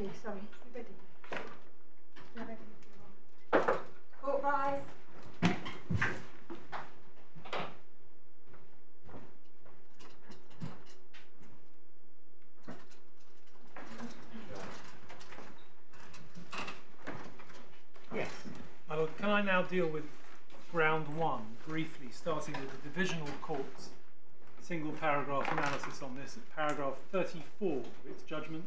ready, sorry. We're ready. We're ready. Court rise. Yes. My lord, can I now deal with ground one briefly, starting with the divisional court's single paragraph analysis on this at paragraph 34 of its judgment.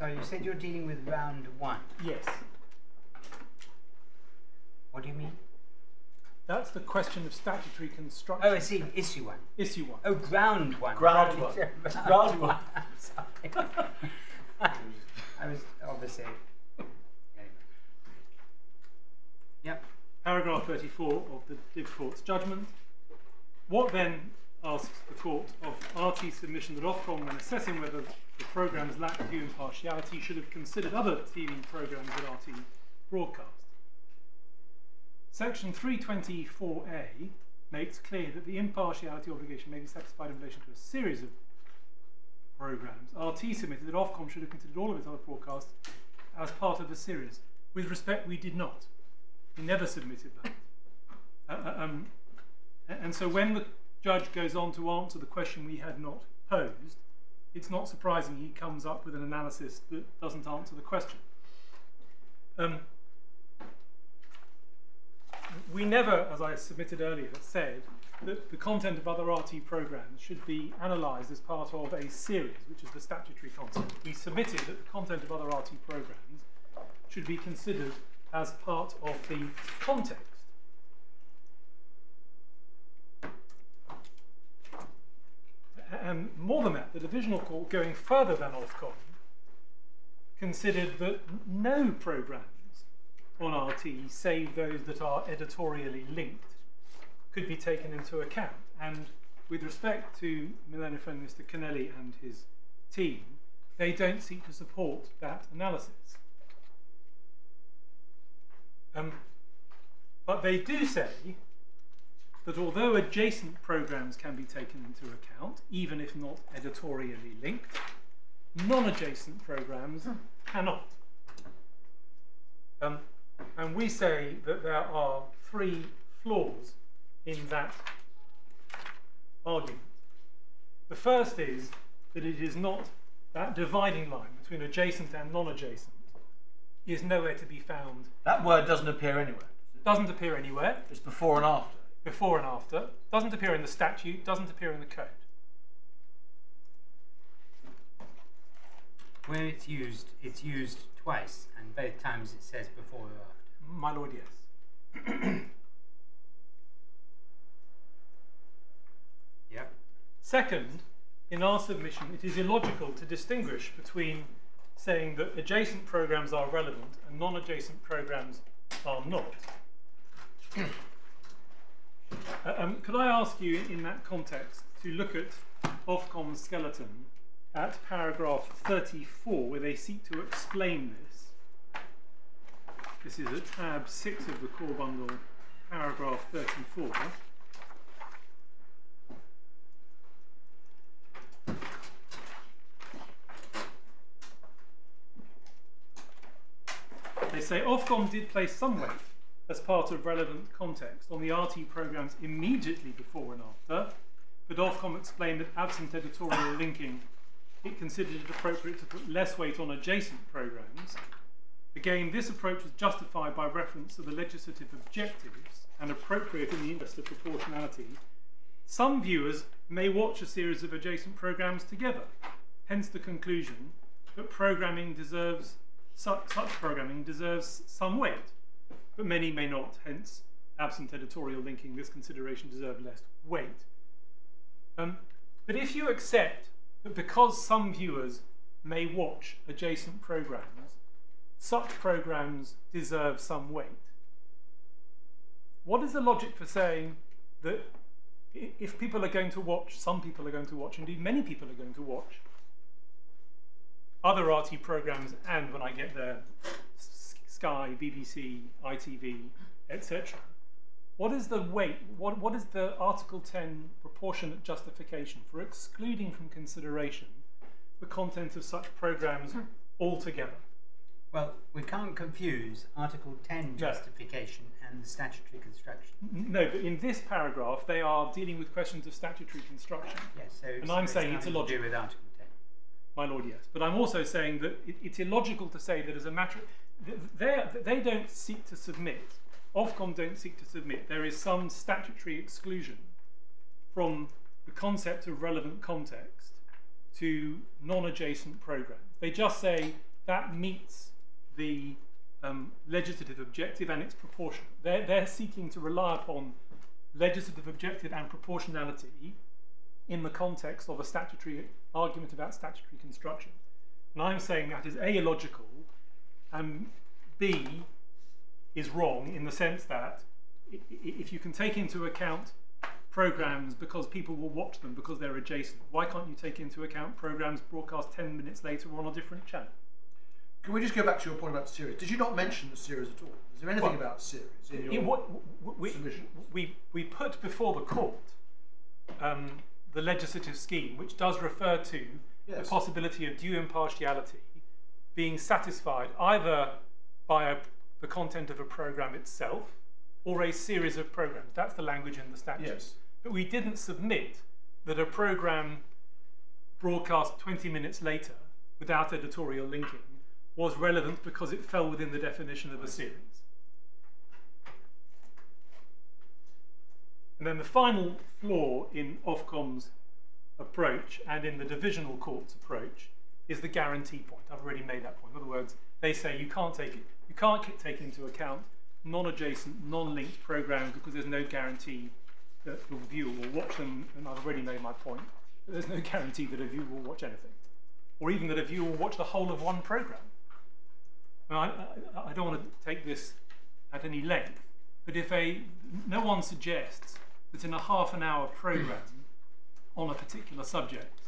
So you said you're dealing with round one. Yes, What do you mean? that's the question of statutory construction. Oh, I see. Issue one. Issue one. Oh, ground one. Ground Probably- one. Ground one. Sorry. I was obviously. Anyway. Yep. Paragraph 34 of the Div Court's judgment. What then asks the court of RT's submission that Ofcom, when assessing whether the programmes lack due impartiality, should have considered other TV programmes that RT broadcast? Section 324A makes clear that the impartiality obligation may be satisfied in relation to a series of programmes. RT submitted that Ofcom should have considered all of its other broadcasts as part of a series. With respect, we did not. We never submitted that. Uh, uh, um, and so when the judge goes on to answer the question we had not posed, it's not surprising he comes up with an analysis that doesn't answer the question. Um, we never, as I submitted earlier, said that the content of other RT programs should be analysed as part of a series, which is the statutory concept. We submitted that the content of other RT programs should be considered as part of the context. And more than that, the divisional court, going further than Ofcom, considered that no programs on RT, save those that are editorially linked, could be taken into account. And with respect to Millennium friend Mr. Kennelly and his team, they don't seek to support that analysis. Um, but they do say that although adjacent programs can be taken into account, even if not editorially linked, non-adjacent programs cannot. Um, and we say that there are three flaws in that argument. The first is that it is not that dividing line between adjacent and non-adjacent is nowhere to be found. That word doesn't appear anywhere. does it? Doesn't appear anywhere It's before and after. Before and after. Doesn't appear in the statute. Doesn't appear in the code. Where it's used, it's used twice, and both times it says before or after. My lord, yes. Yep. Second, in our submission, it is illogical to distinguish between saying that adjacent programs are relevant and non-adjacent programs are not. Uh, um, could I ask you, in that context, to look at Ofcom's skeleton at paragraph 34, where they seek to explain this? This is at tab 6 of the core bundle, paragraph 34. They say Ofcom did place some weight as part of relevant context on the RT programs immediately before and after, but Ofcom explained that absent editorial linking, it considered it appropriate to put less weight on adjacent programs. Again, this approach was justified by reference to the legislative objectives and appropriate in the interest of proportionality. Some viewers may watch a series of adjacent programs together, hence the conclusion that programming deserves such, such programming deserves some weight, but many may not. Hence, absent editorial linking, this consideration deserved less weight. Um, but if you accept that because some viewers may watch adjacent programs, such programs deserve some weight, what is the logic for saying that if people are going to watch, some people are going to watch, indeed many people are going to watch other RT programs, and when I get there, Sky, BBC, ITV, etc. what is the weight? What, what is the Article 10 proportionate justification for excluding from consideration the content of such programs hmm. altogether? Well, we can't confuse Article 10 No. justification and the statutory construction. No, but in this paragraph, they are dealing with questions of statutory construction. Yes, so And I'm saying it's illogical. do with Article 10. My lord, yes. But I'm also saying that it, it's illogical to say that as a matter, they they don't seek to submit. Ofcom don't seek to submit. There is some statutory exclusion from the concept of relevant context to non-adjacent programs. They just say that meets the um, legislative objective and it's proportionate. They're, they're seeking to rely upon legislative objective and proportionality in the context of a statutory argument about statutory construction. And I'm saying that is A, illogical, and B, is wrong in the sense that if you can take into account programs because people will watch them because they're adjacent, why can't you take into account programs broadcast 10 minutes later on a different channel? Can we just go back to your point about series? Did you not mention the series at all? Is there anything Well, about series in your what, we, we, we put before the court um, the legislative scheme, which does refer to the possibility of due impartiality being satisfied either by a, the content of a program itself or a series of programs. That's the language in the statute. Yes. But we didn't submit that a program broadcast 20 minutes later without editorial linking was relevant because it fell within the definition of a series. And then the final flaw in Ofcom's approach and in the divisional court's approach is the guarantee point. I've already made that point. In other words, they say you can't take it, you can't take into account non-adjacent, non-linked programs because there's no guarantee that will watch them. And I've already made my point. There's no guarantee that a viewer will watch anything, or even that a viewer will watch the whole of one program. Now, I, I, I don't want to take this at any length, but if a no one suggests that in a half an hour program on a particular subject,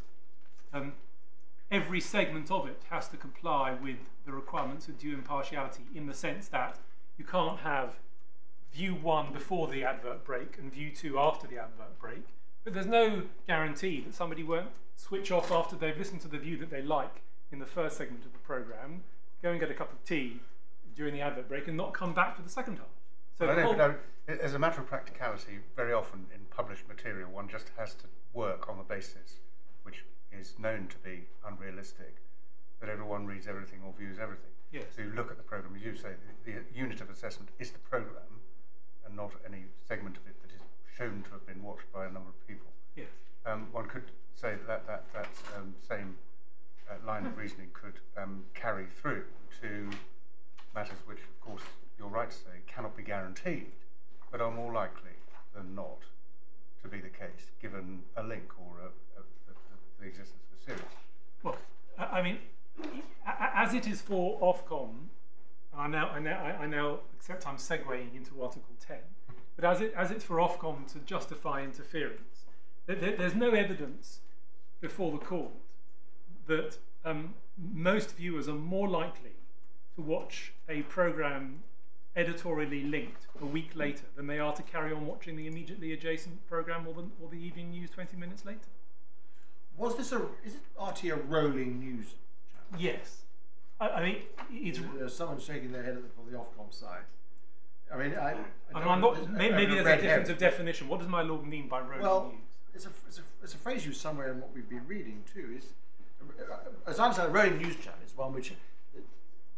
um, every segment of it has to comply with the requirements of due impartiality in the sense that you can't have view one before the advert break and view two after the advert break. But there's no guarantee that somebody won't switch off after they've listened to the view that they like in the first segment of the program, go and get a cup of tea during the advert break, and not come back for the second half. So I know, no, as a matter of practicality, very often in published material, one just has to work on the basis, which is known to be unrealistic, that everyone reads everything or views everything. Yes. So you look at the programme, as you say, the, the unit of assessment is the programme and not any segment of it that is shown to have been watched by a number of people. yes. Um, one could say that that, that um, same uh, line of reasoning could um, carry through to matters which, of course, you're right to say cannot be guaranteed, but are more likely than not to be the case, given a link or a, the existence of a series. Well, I mean, as it is for Ofcom, and I now, I now, I- now accept I'm segueing into Article 10, but as, it, as it's for Ofcom to justify interference, there, there- there's no evidence before the court that um, most viewers are more likely to watch a program editorially linked a week later than they are to carry on watching the immediately adjacent program or the, or the evening news 20 minutes later. Was this a? Is it RT a rolling news channel? Yes. I, I mean, it's. There's someone shaking their head at the, from the Ofcom side. I mean, I. I I'm not. Maybe, there's a difference of definition. What does my lord mean by rolling Well, news? it's a, it's, a, it's a phrase used somewhere in what we've been reading too. Is as I understand, a rolling news channel is one which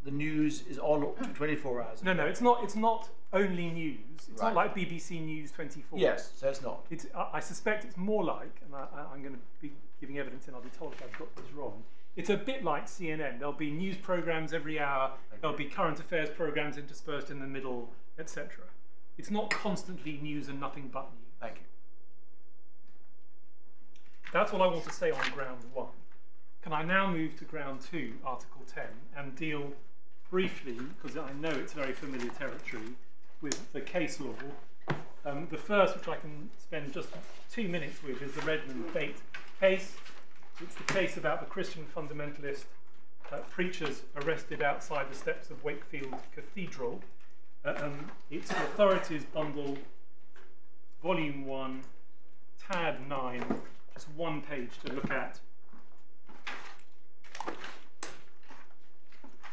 the news is on 24 hours. No, no, it's not. It's not only news. It's not like BBC News 24. Yes, so it's not. It's. I, I suspect it's more like, and I, I'm going to be giving evidence, and I'll be told if I've got this wrong. It's a bit like CNN. There'll be news programs every hour. There'll be current affairs programs interspersed in the middle, etc. It's not constantly news and nothing but news. Thank you. That's all I want to say on ground one. Can I now move to ground two, Article 10, and deal briefly, because I know it's very familiar territory, with the case law. Um, the first, which I can spend just two minutes with, is the Redmond Bate case. It's the case about the Christian fundamentalist uh, preachers arrested outside the steps of Wakefield Cathedral. Uh, um, its authorities bundle volume 1, tab 9, just one page to look at.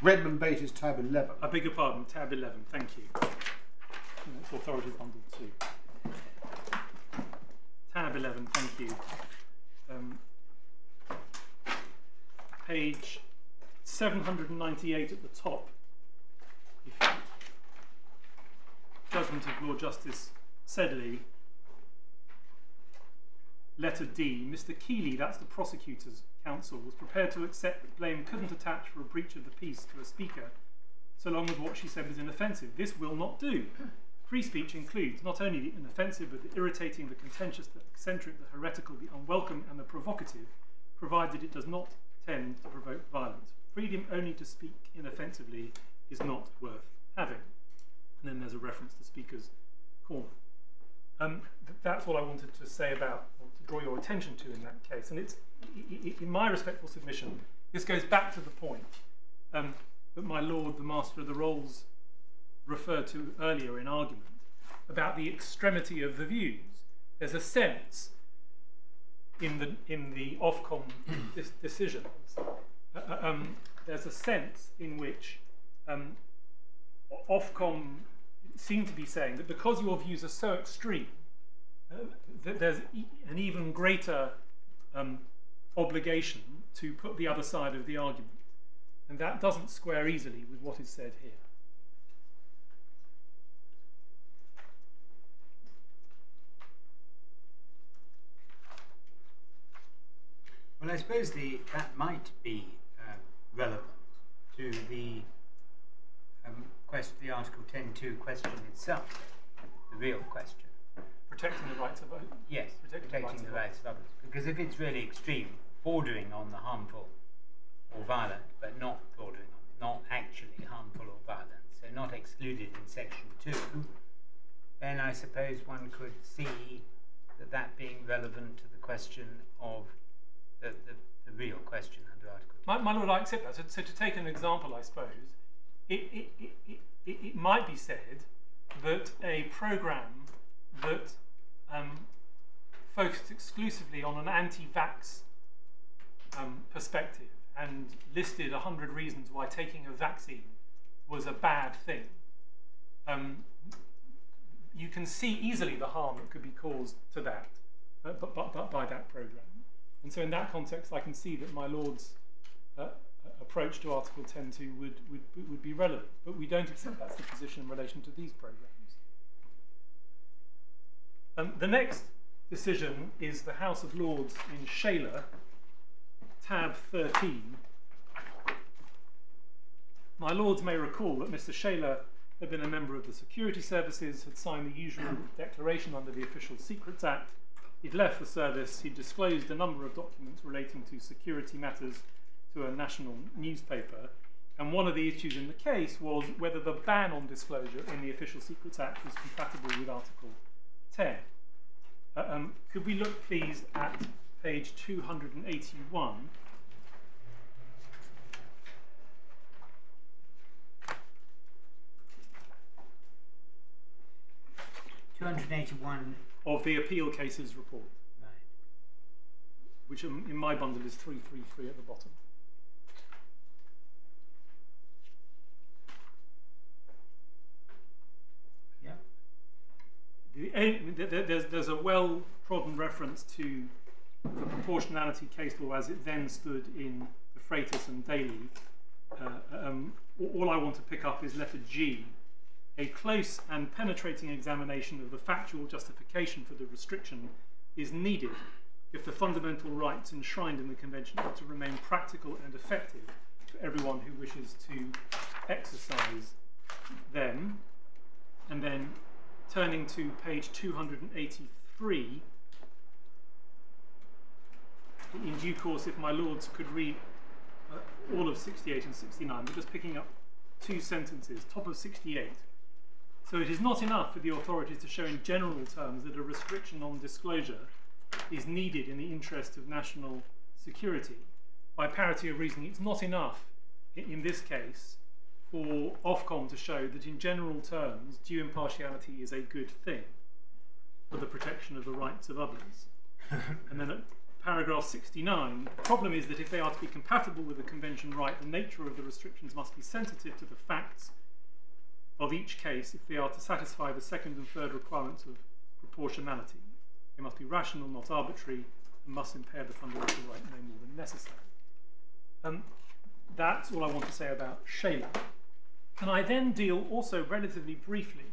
Redmond is tab 11. I beg your pardon, tab 11, thank you. That's authority bundle 2. Tab 11, thank you. Um, page 798 at the top. Judgment of Lord Justice Sedley. Letter D. Mr. Keeley, that's the prosecutor's counsel, was prepared to accept that blame couldn't attach for a breach of the peace to a speaker so long as what she said was inoffensive. This will not do. Free speech includes not only the inoffensive, but the irritating, the contentious, the eccentric, the heretical, the unwelcome, and the provocative, provided it does not tend to provoke violence. Freedom only to speak inoffensively is not worth having. And then there's a reference to Speaker's Corner. Um, th- that's what I wanted to say about, or to draw your attention to in that case. And it's, in my respectful submission, this goes back to the point um, that my lord, the master of the rolls, referred to earlier in argument about the extremity of the views. There's a sense in the in the Ofcom decisions. uh, um, there's a sense in which um, Ofcom seem to be saying that because your views are so extreme, uh, that there's e- an even greater um, obligation to put the other side of the argument. And that doesn't square easily with what is said here. Well, I suppose the that might be uh, relevant to the um, question, the Article 10.2 question itself, the real question. Protecting the rights of others. Yes, Protecting the rights the of rights of others. Because if it's really extreme, bordering on the harmful or violent, but not bordering on, not actually harmful or violent, so not excluded in Section 2, then I suppose one could see that that being relevant to the question of the, the, the real question under Article 10. My, my lord, I accept that. So, so to take an example, I suppose, it, it, it, it, it, might be said that a program that um, focused exclusively on an anti-vax um, perspective and listed a hundred reasons why taking a vaccine was a bad thing. Um, you can see easily the harm that could be caused to that, uh, but, but, but by that program. And so, in that context, I can see that my lord's uh, approach to Article 10.2 would, would, would be relevant, but we don't accept that's the position in relation to these programs. Um, the next decision is the House of Lords in Shayler, tab 13. My lords may recall that Mr. Shayler had been a member of the security services, had signed the usual declaration under the Official Secrets Act. He'd left the service, he'd disclosed a number of documents relating to security matters to a national newspaper. And one of the issues in the case was whether the ban on disclosure in the Official Secrets Act was compatible with Article 10. Uh, um, could we look, please, at page 281? 281, of the appeal cases report, right. which um, in my bundle is 333 at the bottom. Yeah. The, eh, th- th- there's, there's a well trodden reference to the proportionality case law as it then stood in de Freitas and Daly. Uh, um, all I want to pick up is letter G. A close and penetrating examination of the factual justification for the restriction is needed if the fundamental rights enshrined in the Convention are to remain practical and effective for everyone who wishes to exercise them. And then turning to page 283, in due course, if my lords could read uh, all of 68 and 69, but just picking up two sentences, top of 68. So it is not enough for the authorities to show in general terms that a restriction on disclosure is needed in the interest of national security. By parity of reasoning, it's not enough in this case for Ofcom to show that in general terms due impartiality is a good thing. for the protection of the rights of others. and then at paragraph 69, the problem is that if they are to be compatible with the convention right, the nature of the restrictions must be sensitive to the facts of each case if they are to satisfy the second and third requirements of proportionality. They must be rational, not arbitrary, and must impair the fundamental right no more than necessary. Um, that's all I want to say about Shayler. Can I then deal also relatively briefly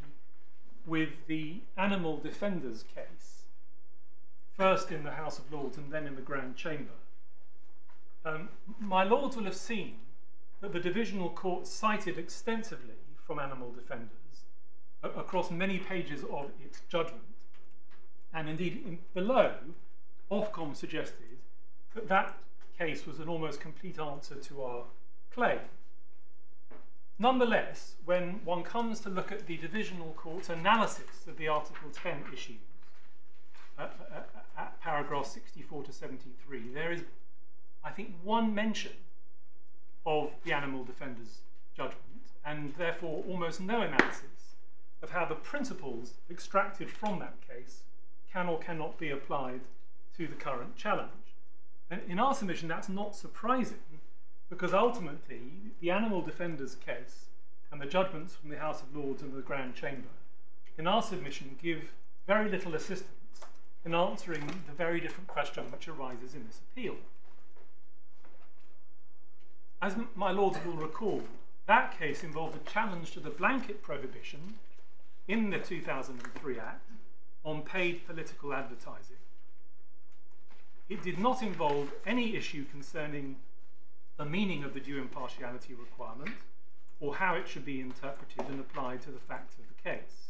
with the animal defenders case, first in the House of Lords and then in the Grand Chamber? Um, my lords will have seen that the divisional court cited extensively from animal defenders across many pages of its judgment. And indeed, in, below, Ofcom suggested that that case was an almost complete answer to our claim. Nonetheless, when one comes to look at the divisional court's analysis of the Article 10 issues, at, at paragraph 64 to 73, there is, I think, one mention of the animal defender's judgment, and therefore almost no analysis of how the principles extracted from that case can or cannot be applied to the current challenge. And in our submission, that's not surprising because ultimately the animal defenders case and the judgments from the House of Lords and the Grand Chamber, in our submission, give very little assistance in answering the very different question which arises in this appeal. As my lords will recall, that case involved a challenge to the blanket prohibition in the 2003 Act on paid political advertising. It did not involve any issue concerning the meaning of the due impartiality requirement or how it should be interpreted and applied to the facts of the case.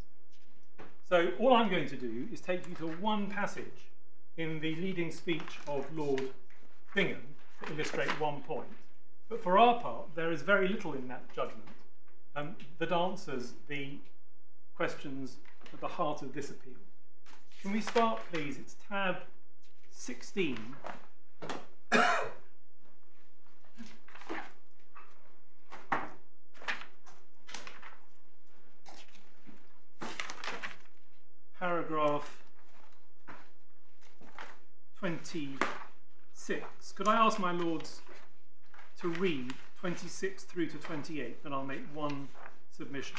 So all I'm going to do is take you to one passage in the leading speech of Lord Bingham to illustrate one point. But for our part, there is very little in that judgment um, that answers the questions at the heart of this appeal. Can we start, please? It's tab 16. Paragraph 26. Could I ask my lords to read 26 through to 28, then I'll make one submission.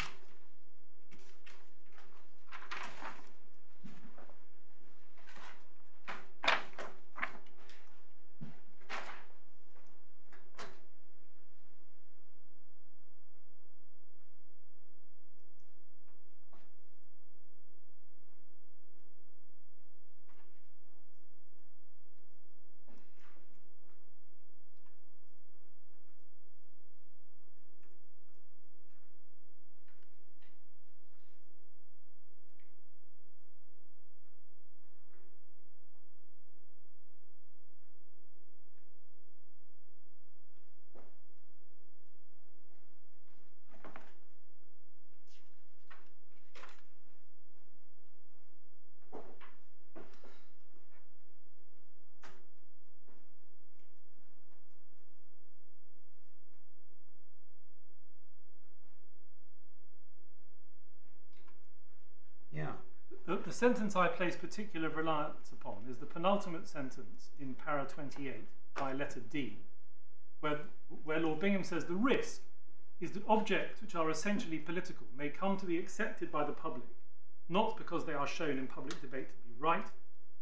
The, the sentence I place particular reliance upon is the penultimate sentence in para 28 by letter D, where, where Lord Bingham says the risk is that objects which are essentially political may come to be accepted by the public, not because they are shown in public debate to be right,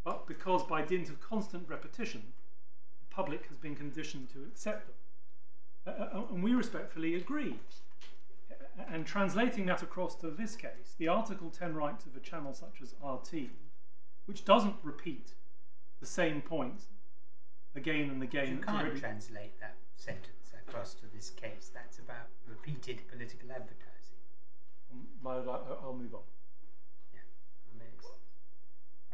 but because by dint of constant repetition, the public has been conditioned to accept them. Uh, uh and we respectfully agree and translating that across to this case, the Article 10 rights of a channel such as RT, which doesn't repeat the same point again and again. You can't translate that sentence across to this case. That's about repeated political advertising. Um, I'll move on. Yeah, I mean,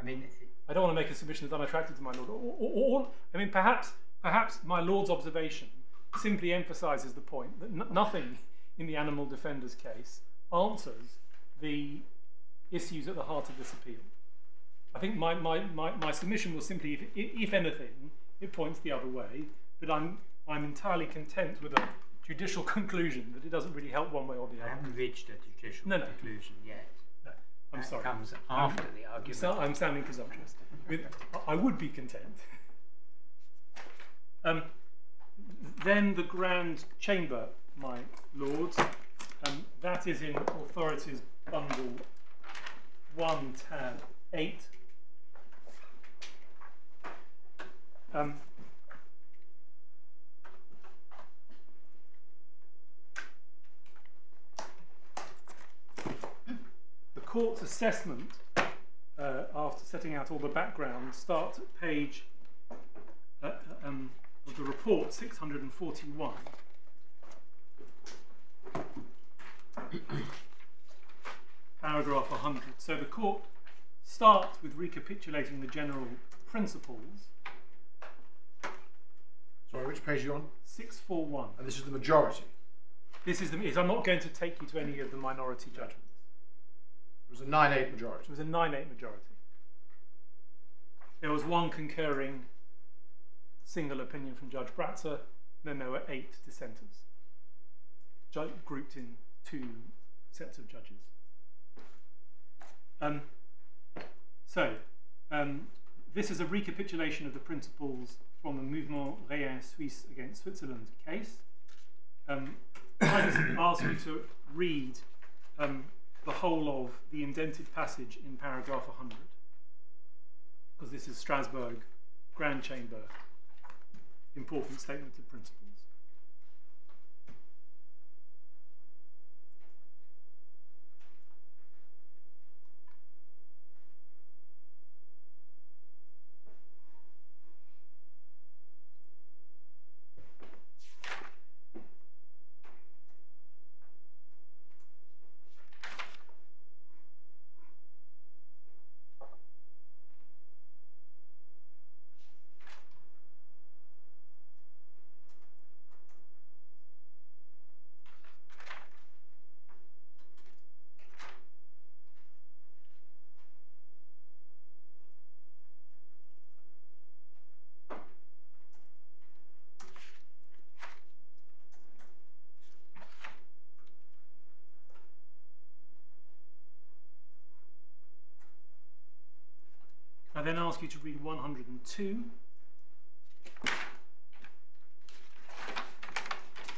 I mean I don't want to make a submission that's unattractive to my lord. Or, or, or, I mean, perhaps, perhaps my lord's observation simply emphasises the point that nothing in the animal defenders case answers the issues at the heart of this appeal. I think my, my, my, my submission was simply, if, if anything, it points the other way, but I'm, I'm entirely content with a judicial conclusion that it doesn't really help one way or the other. I haven't reached a judicial no, no. conclusion yet. No. I'm that sorry. comes after the I'm, argument. so- I'm sounding presumptuous. I- I would be content. um, then the Grand Chamber, my lords, um, that is in Authorities Bundle 1, tab 8. Um, the court's assessment, uh, after setting out all the background, starts at page uh, uh, um, of the report 641. Paragraph 100. So the court starts with recapitulating the general principles. Sorry, which page are you on? 641. And this is the majority. This is the. Is I'm not going to take you to any of the minority judgments. It was a 9 8 majority. It was a 9 8 majority. There was one concurring single opinion from Judge Bratza, then there were eight dissenters, grouped in two sets of judges. Um, so, um, this is a recapitulation of the principles from the Mouvement raëlien suisse against Switzerland case. Um, I just ask you to read um, the whole of the indented passage in paragraph 100, because this is Strasbourg Grand Chamber important statement of principles. I then ask you to read 102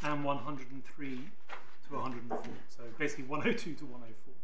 and 103 to 104. So basically 102 to 104.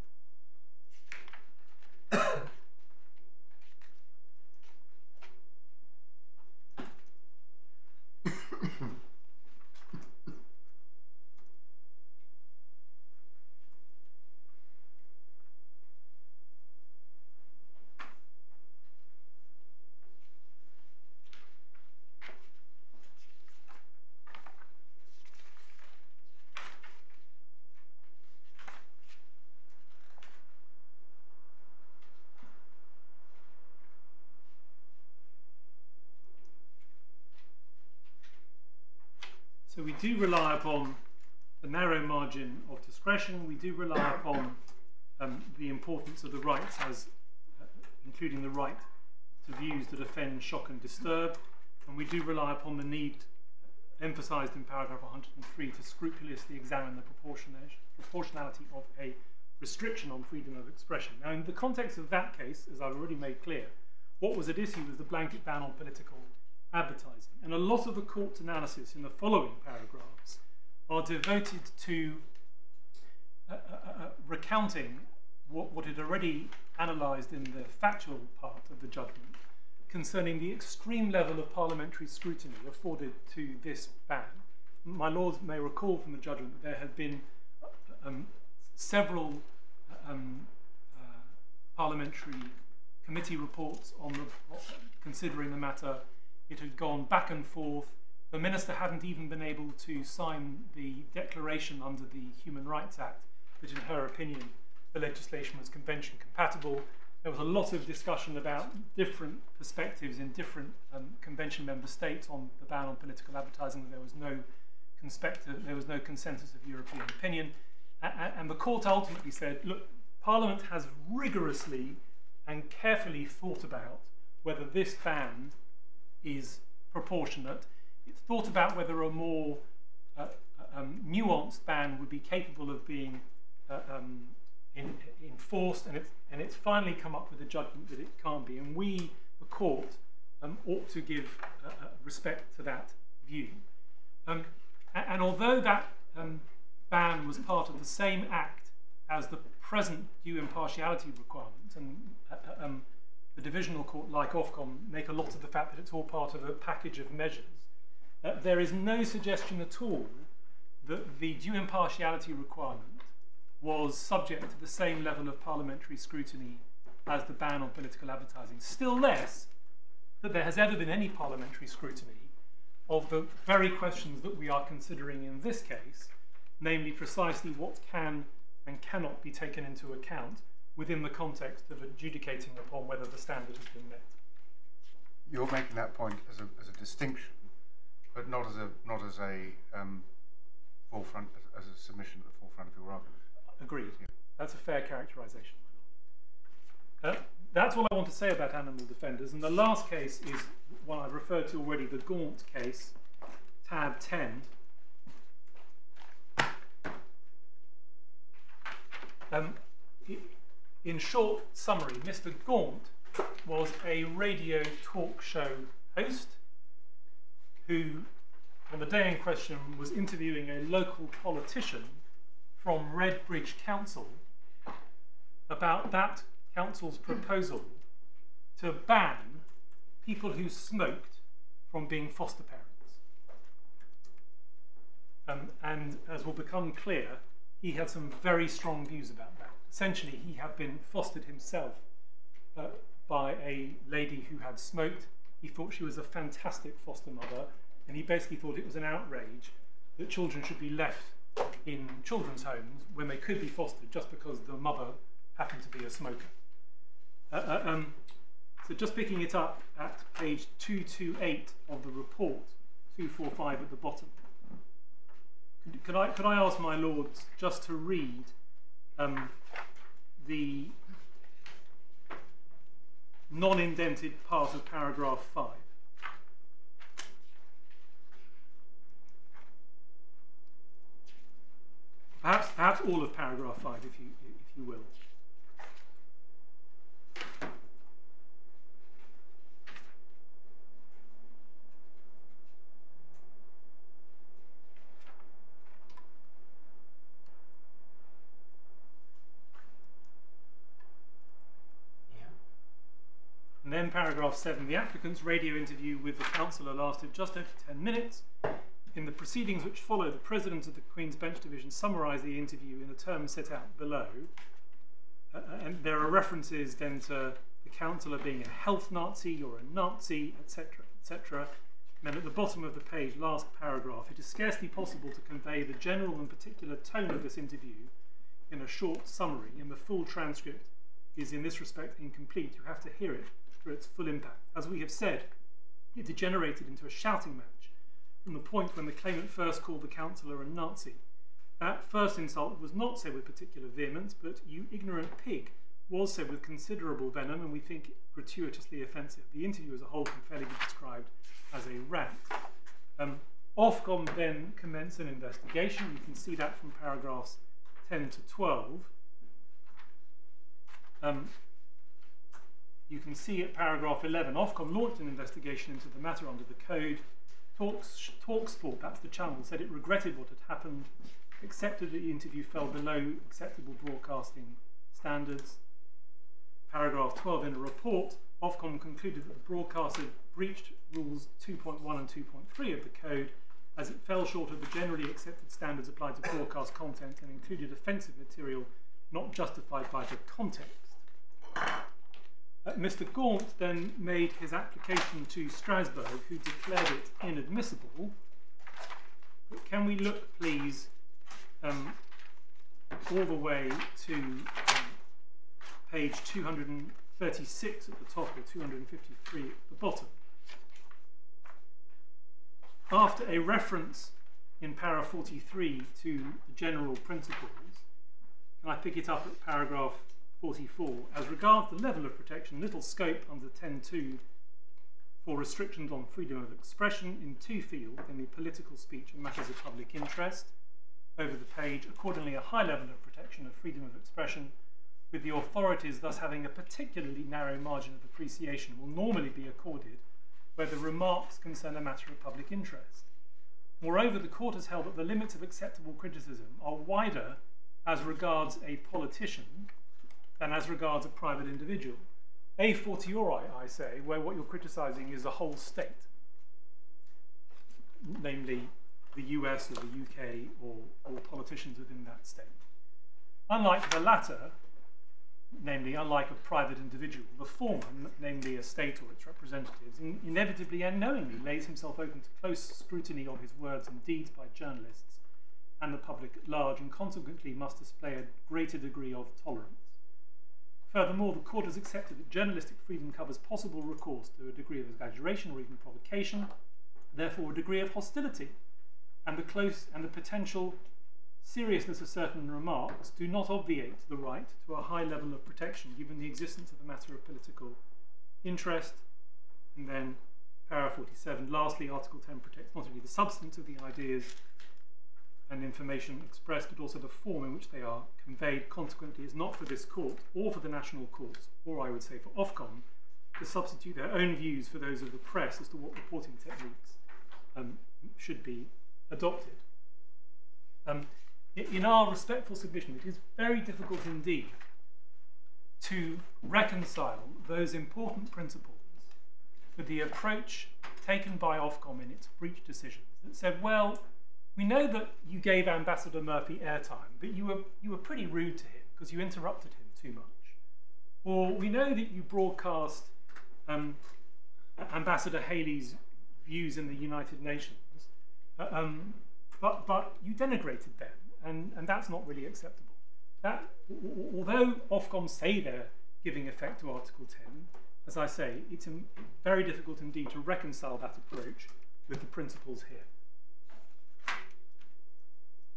Do rely upon the narrow margin of discretion. We do rely upon um, the importance of the rights, as uh, including the right to views that offend, shock, and disturb. And we do rely upon the need, emphasised in paragraph 103, to scrupulously examine the proportionality proportionality of a restriction on freedom of expression. Now, in the context of that case, as I've already made clear, what was at issue was the blanket ban on political advertising. And a lot of the court's analysis in the following paragraphs are devoted to uh, uh, uh, recounting what, what had already analysed in the factual part of the judgment concerning the extreme level of parliamentary scrutiny afforded to this ban. My lords may recall from the judgment that there had been um, several um, uh, parliamentary committee reports on the, considering the matter. It had gone back and forth. The minister hadn't even been able to sign the declaration under the Human Rights Act that, in her opinion, the legislation was convention compatible. There was a lot of discussion about different perspectives in different um, convention member states on the ban on political advertising. There was no there was no consensus of European opinion. And the court ultimately said, look, Parliament has rigorously and carefully thought about whether this ban is proportionate. It's thought about whether a more uh, um, nuanced ban would be capable of being uh, um, in, enforced, and it's, and it's finally come up with a judgment that it can't be. And we, the court, um, ought to give uh, uh, respect to that view. Um, and, and although that um, ban was part of the same act as the present due impartiality requirement, and uh, uh, um, the divisional court, like Ofcom, make a lot of the fact that it's all part of a package of measures, uh, there is no suggestion at all that the due impartiality requirement was subject to the same level of parliamentary scrutiny as the ban on political advertising. Still less that there has ever been any parliamentary scrutiny of the very questions that we are considering in this case, namely precisely what can and cannot be taken into account within the context of adjudicating upon whether the standard has been met. You're making that point as a, as a distinction, but not as a not as a um, forefront as, a submission at the forefront of your argument. Agreed. That's a fair characterisation. Uh, that's all I want to say about animal defenders. And the last case is one I've referred to already, the Gaunt case, tab 10. Um, in short summary, Mr. Gaunt was a radio talk show host who, on the day in question, was interviewing a local politician from Redbridge Council about that council's proposal to ban people who smoked from being foster parents. Um, and as will become clear, he had some very strong views about that. Essentially, he had been fostered himself uh, by a lady who had smoked. He thought she was a fantastic foster mother, and he basically thought it was an outrage that children should be left in children's homes when they could be fostered just because the mother happened to be a smoker. Uh, uh, um, so just picking it up at page 228 of the report, 245 at the bottom. Could, could I, could I ask my lords just to read Um, the non-indented part of paragraph 5? Perhaps, perhaps all of paragraph 5, if you, if you will. Paragraph 7, the applicant's radio interview with the councillor lasted just over 10 minutes. In the proceedings which follow, the President of the Queen's Bench Division summarised the interview in the terms set out below. Uh, and there are references then to the councillor being a health Nazi or a Nazi, etc., etc. And then at the bottom of the page, last paragraph, it is scarcely possible to convey the general and particular tone of this interview in a short summary, and the full transcript is in this respect incomplete. You have to hear it for its full impact. As we have said, it degenerated into a shouting match from the point when the claimant first called the councillor a Nazi. That first insult was not said with particular vehemence, but you ignorant pig was said with considerable venom and we think gratuitously offensive. The interview as a whole can fairly be described as a rant. Um, Ofcom then commenced an investigation. You can see that from paragraphs 10 to 12. Um, you can see at paragraph 11, Ofcom launched an investigation into the matter under the code Talks, Talksport, that's the channel, said it regretted what had happened, accepted that the interview fell below acceptable broadcasting standards. Paragraph 12 in a report, Ofcom concluded that the broadcaster breached rules 2.1 and 2.3 of the code as it fell short of the generally accepted standards applied to broadcast content and included offensive material not justified by the context. Uh, Mr. Gaunt then made his application to Strasbourg, who declared it inadmissible. But can we look, please, um, all the way to um, page 236 at the top or 253 at the bottom? After a reference in para 43 to the general principles, can I pick it up at paragraph 44. As regards the level of protection, little scope under 10.2 for restrictions on freedom of expression in two fields, namely political speech and matters of public interest. over the page. Accordingly, a high level of protection of freedom of expression, with the authorities thus having a particularly narrow margin of appreciation, will normally be accorded where the remarks concern a matter of public interest. Moreover, the court has held that the limits of acceptable criticism are wider as regards a politician than as regards a private individual. A fortiori, I say, where what you're criticising is a whole state, namely the US or the UK or, or politicians within that state. Unlike the latter, namely, unlike a private individual, the former, namely a state or its representatives, in inevitably and knowingly lays himself open to close scrutiny of his words and deeds by journalists and the public at large, and consequently must display a greater degree of tolerance. Furthermore, the court has accepted that journalistic freedom covers possible recourse to a degree of exaggeration or even provocation, therefore a degree of hostility, and the close and the potential seriousness of certain remarks do not obviate the right to a high level of protection given the existence of a matter of political interest. And then, para 47, lastly, Article 10 protects not only the substance of the ideas and information expressed, but also the form in which they are conveyed. Consequently, it's not for this court or for the national courts, or I would say for Ofcom, to substitute their own views for those of the press as to what reporting techniques um, should be adopted. Um, in our respectful submission, it is very difficult indeed to reconcile those important principles with the approach taken by Ofcom in its breach decisions that said, well, we know that you gave Ambassador Murphy airtime, but you were, you were pretty rude to him because you interrupted him too much. Or we know that you broadcast um, Ambassador Haley's views in the United Nations, uh, um, but, but you denigrated them, and, and that's not really acceptable. That, although Ofcom say they're giving effect to Article 10, as I say, it's very difficult indeed to reconcile that approach with the principles here.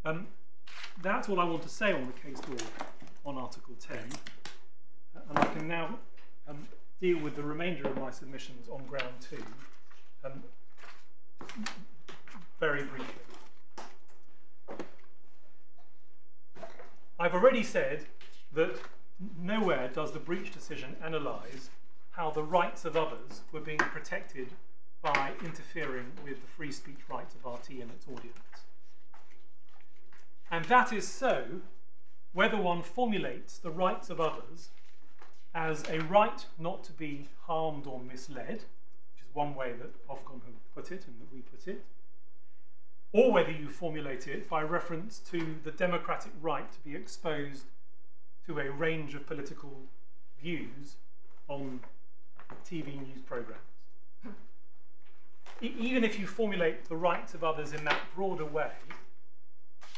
Um, that's all I want to say on the case law on Article 10. Uh, and I can now um, deal with the remainder of my submissions on ground 2 um, very briefly. I've already said that nowhere does the breach decision analyse how the rights of others were being protected by interfering with the free speech rights of RT and its audience. And that is so whether one formulates the rights of others as a right not to be harmed or misled, which is one way that Ofcom have put it and that we put it, or whether you formulate it by reference to the democratic right to be exposed to a range of political views on TV news programs. E even if you formulate the rights of others in that broader way,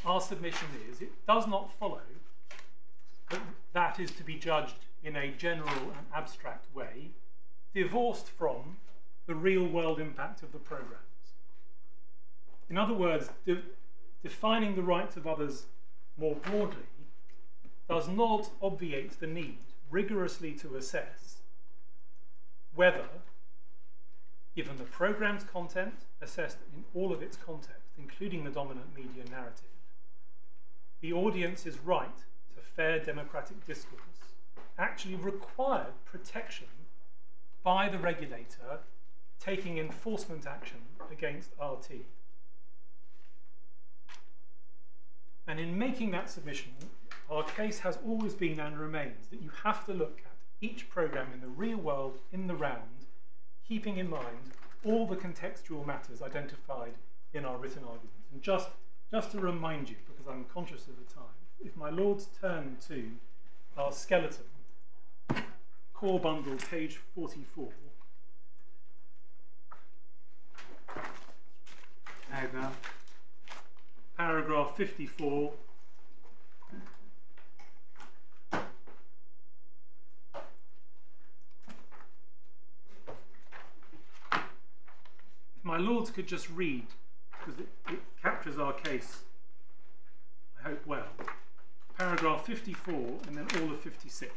our submission is it does not follow that that is to be judged in a general and abstract way, divorced from the real world impact of the programs. In other words, de defining the rights of others more broadly does not obviate the need rigorously to assess whether, given the program's content, assessed in all of its context, including the dominant media narrative, the audience's right to fair democratic discourse actually required protection by the regulator taking enforcement action against RT. And in making that submission, our case has always been and remains that you have to look at each program in the real world, in the round, keeping in mind all the contextual matters identified in our written arguments. And just, just to remind you, because I'm conscious of the time, if my lords turn to our skeleton, core bundle, page 44. Paragraph. Paragraph 54. If my lords could just read, because it, it captures our case, hope well. Paragraph 54 and then all of 56.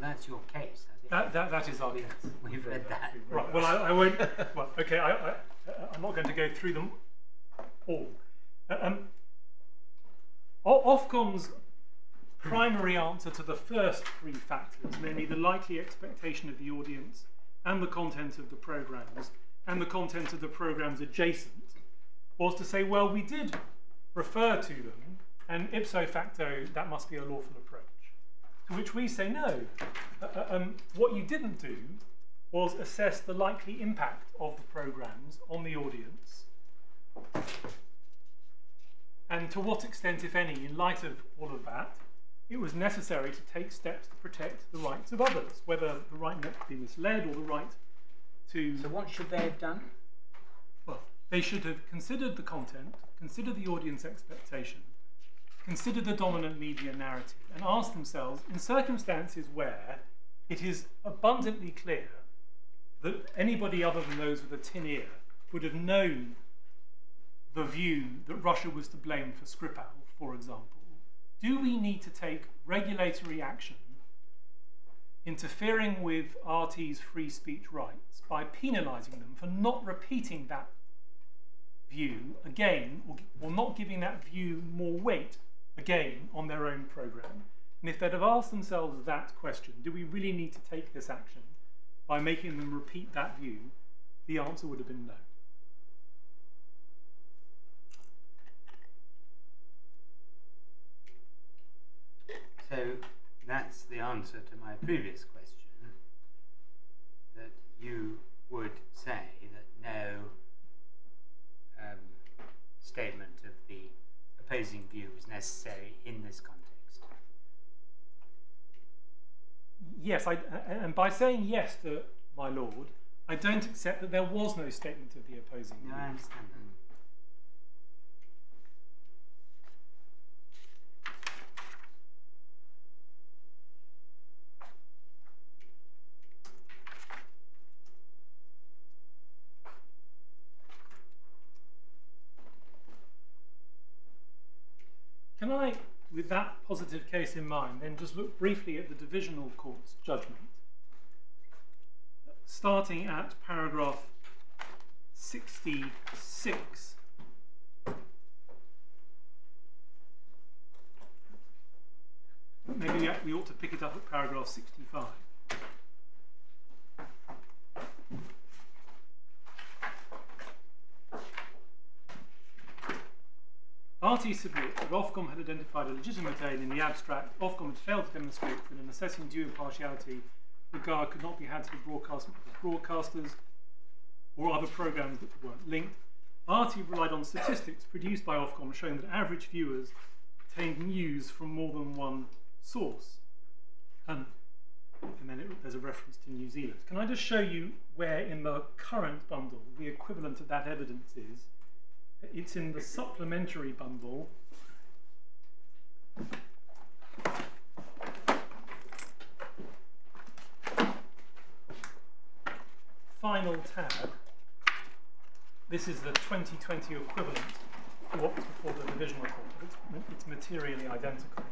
That's your case. That, that, that is our case. We've read that. Right. Well, I, I won't. Well, okay. I, I, I'm not going to go through them all. Uh, Um, Ofcom's primary answer to the first three factors, namely the likely expectation of the audience and the content of the programs and the content of the programs adjacent, was to say, well, we did refer to them, and ipso facto, that must be a lawful approach. To which we say, no. Uh, uh, um, what you didn't do was assess the likely impact of the programs on the audience and to what extent, if any, in light of all of that, it was necessary to take steps to protect the rights of others, whether the right not to be misled or the right to. So what should they have done? Well, they should have considered the content, considered the audience expectation, considered the dominant media narrative, and asked themselves, in circumstances where it is abundantly clear that anybody other than those with a tin ear would have known the view that Russia was to blame for Skripal, for example, do we need to take regulatory action interfering with RT's free speech rights by penalising them for not repeating that view again or, or not giving that view more weight again on their own programme? And if they'd have asked themselves that question, do we really need to take this action by making them repeat that view? The answer would have been no. So that's the answer to my previous question. That you would say that no um, statement of the opposing view is necessary in this context. Yes, I, and by saying yes to my lord, I don't accept that there was no statement of the opposing No, view. I understand that. Can I, with that positive case in mind, then just look briefly at the divisional court's judgment? Starting at paragraph 66. Maybe we ought to pick it up at paragraph 65. RT submit that Ofcom had identified a legitimate aim in the abstract. Ofcom had failed to demonstrate that in assessing due impartiality, regard could not be had to the broadcast broadcasters or other programs that weren't linked. RT relied on statistics produced by Ofcom showing that average viewers obtained news from more than one source. Um, and then it, there's a reference to New Zealand. Can I just show you where in the current bundle the equivalent of that evidence is? It's in the supplementary bundle. Final tab. This is the 2020 equivalent to before the divisional. It's, it's materially identical.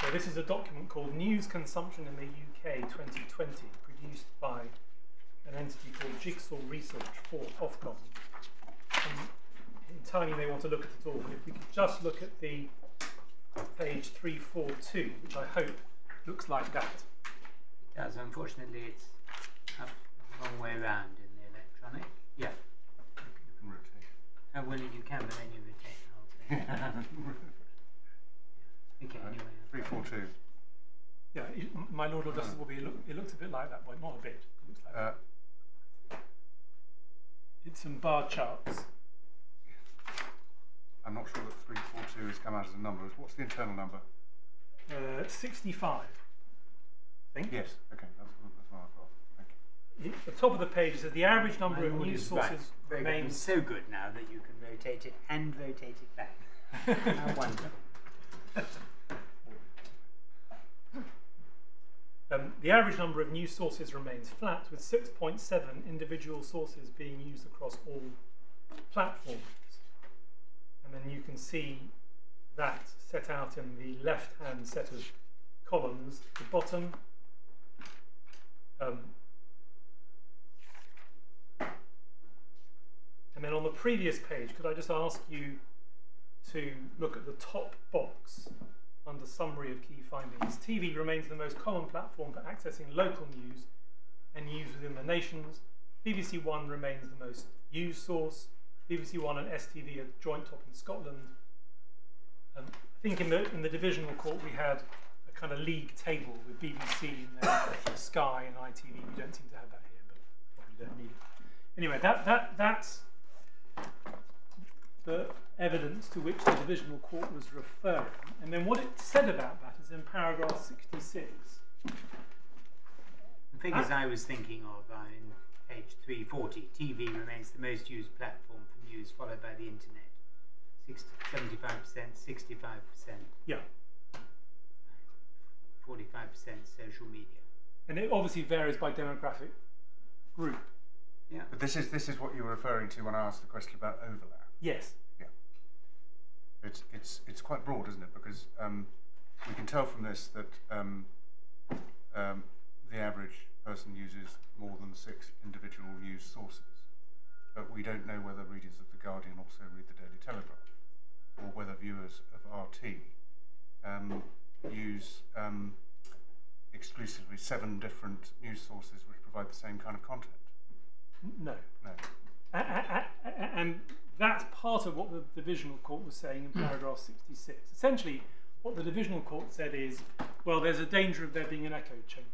So this is a document called News Consumption in the UK 2020, produced by an entity called Jigsaw Research for Ofcom. And entirely they want to look at it all. But if we could just look at the page 342, which I hope looks like that. It does. Unfortunately, it's up the wrong way around in the electronic. Yeah. You can rotate. Oh, uh, well, you can, but then you retain the whole thing. okay, anyway. Three, four, two. Yeah, it, my Lord or Justice will be. It, look, it looks a bit like that, but not a bit. It looks like that. Uh, It's some bar charts. I'm not sure that three, four, two has come out as a number. What's the internal number? Uh, 65. I think. Yes. Okay, that's, that's what I've got. Thank you. The top of the page it says the average number My of news sources right. Very good. remains so good now that you can rotate it and rotate it back. How wonderful. Um, the average number of new sources remains flat, with 6.7 individual sources being used across all platforms. And then you can see that set out in the left-hand set of columns, at the bottom. Um, and then on the previous page, could I just ask you to look at the top box under summary of key findings? TV remains the most common platform for accessing local news and news within the nations. BBC One remains the most used source. BBC One and STV are joint top in Scotland. Um, I think in the in the divisional court we had a kind of league table with BBC and then Sky and ITV. We don't seem to have that here, but probably don't need it. Anyway, that that that's evidence to which the divisional court was referring. And then what it said about that is in paragraph 66. The figures I was thinking of are in page 340. TV remains the most used platform for news, followed by the internet. 60, 75%, 65%, Yeah. 45% social media. And it obviously varies by demographic group. Yeah. But this is this is what you were referring to when I asked the question about overlap. Yes. It's it's it's quite broad, isn't it? Because um, we can tell from this that um, um, the average person uses more than six individual news sources, but we don't know whether readers of the Guardian also read the Daily Telegraph, or whether viewers of RT um, use um, exclusively seven different news sources which provide the same kind of content. No. No. A- a- a- a- and that's part of what the divisional court was saying in paragraph 66. Essentially, what the divisional court said is, well, there's a danger of there being an echo chamber.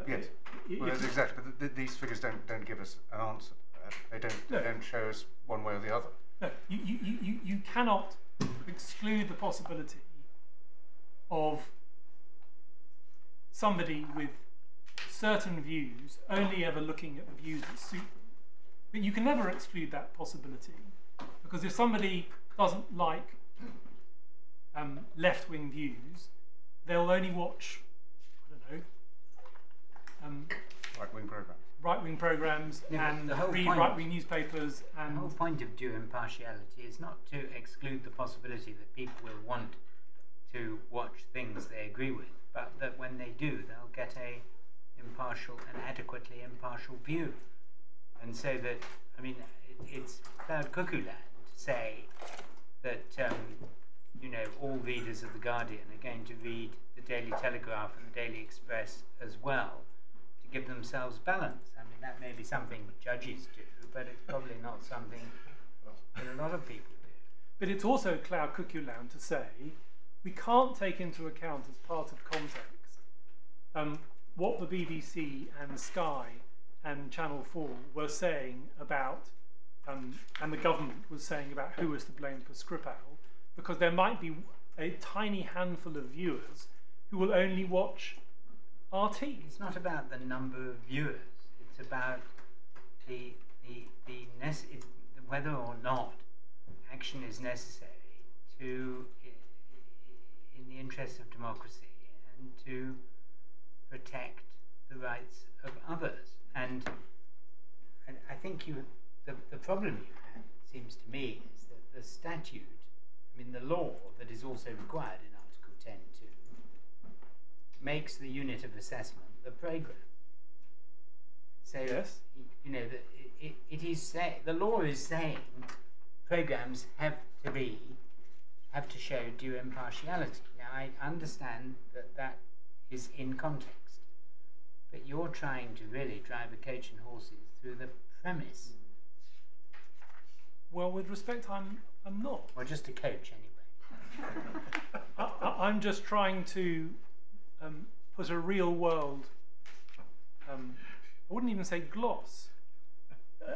Uh, Yes. i- Well, that's exactly. But th- th- these figures don't don't give us an answer. Uh, they don't. They don't show us one way or the other. No, you, you, you, you- you cannot exclude the possibility of somebody with certain views only ever looking at the views that suit them. But you can never exclude that possibility because if somebody doesn't like um, left wing views, they'll only watch, I don't know, um, Right wing programs. right wing programs Yeah, and read right wing newspapers The whole point of due impartiality is not to exclude the possibility that people will want to watch things they agree with, but that when they do, they'll get a impartial and adequately impartial view. And so that, I mean, it, it's cloud cuckoo land to say that, um, you know, all readers of The Guardian are going to read the Daily Telegraph and the Daily Express as well to give themselves balance. I mean, that may be something judges do, but it's probably not something that a lot of people do. But it's also cloud cuckoo land to say we can't take into account as part of context um, what the BBC and Sky and Channel 4 were saying about, um, and the government was saying about who was to blame for Skripal, because there might be a tiny handful of viewers who will only watch RT. It's not about the number of viewers. It's about the the the nece- whether or not action is necessary to, in the interest of democracy, and to protect the rights of others. And I, think you the the problem you have, it seems to me, is that the statute, I mean the law that is also required in Article 10.2 makes the unit of assessment the program. So Yes. you know that it, it, it is say the law is saying programs have to be have to show due impartiality. Now I understand that that is in context, but you're trying to really drive a coach and horses through the premise, Well, with respect, I'm, I'm not. or just a coach anyway. I, I'm just trying to um, put a real world, um, I wouldn't even say gloss, uh,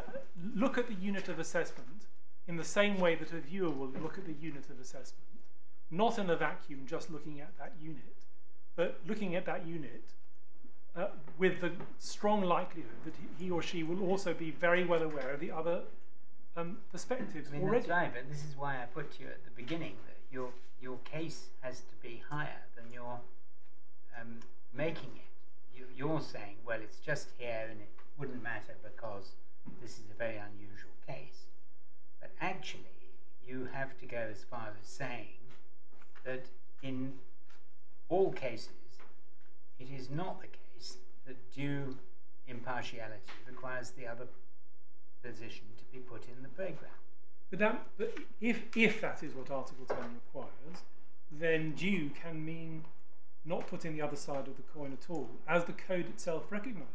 look at the unit of assessment in the same way that a viewer will look at the unit of assessment, not in a vacuum, just looking at that unit, but looking at that unit uh, with the strong likelihood that he- or she will also be very well aware of the other um, perspectives I mean already. that's right, but this is why I put to you at the beginning that your your case has to be higher than you're um, making it. You, you're saying, well, it's just here and it wouldn't matter because this is a very unusual case. But actually, you have to go as far as saying that in all cases, it is not the case that due impartiality requires the other position to be put in the playground. But, that, but if, if that is what Article 10 requires, then due can mean not putting the other side of the coin at all, as the code itself recognises.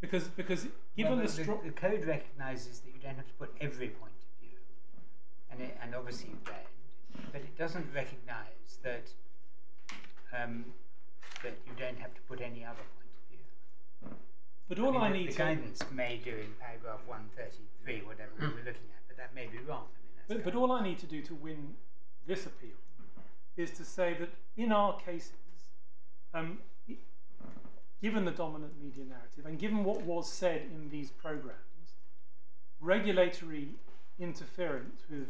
Because, because given Well, the, the, the code recognises that you don't have to put every point of view, and it, and obviously you don't, but it doesn't recognise that um, that you don't have to put any other point of view. but all I, mean, the, need the to guidance may do in paragraph one thirty three, whatever we were looking at, but that may be wrong. I mean, But, but all I need to do to win this appeal is to say that in our cases, um, given the dominant media narrative and given what was said in these programs, regulatory interference with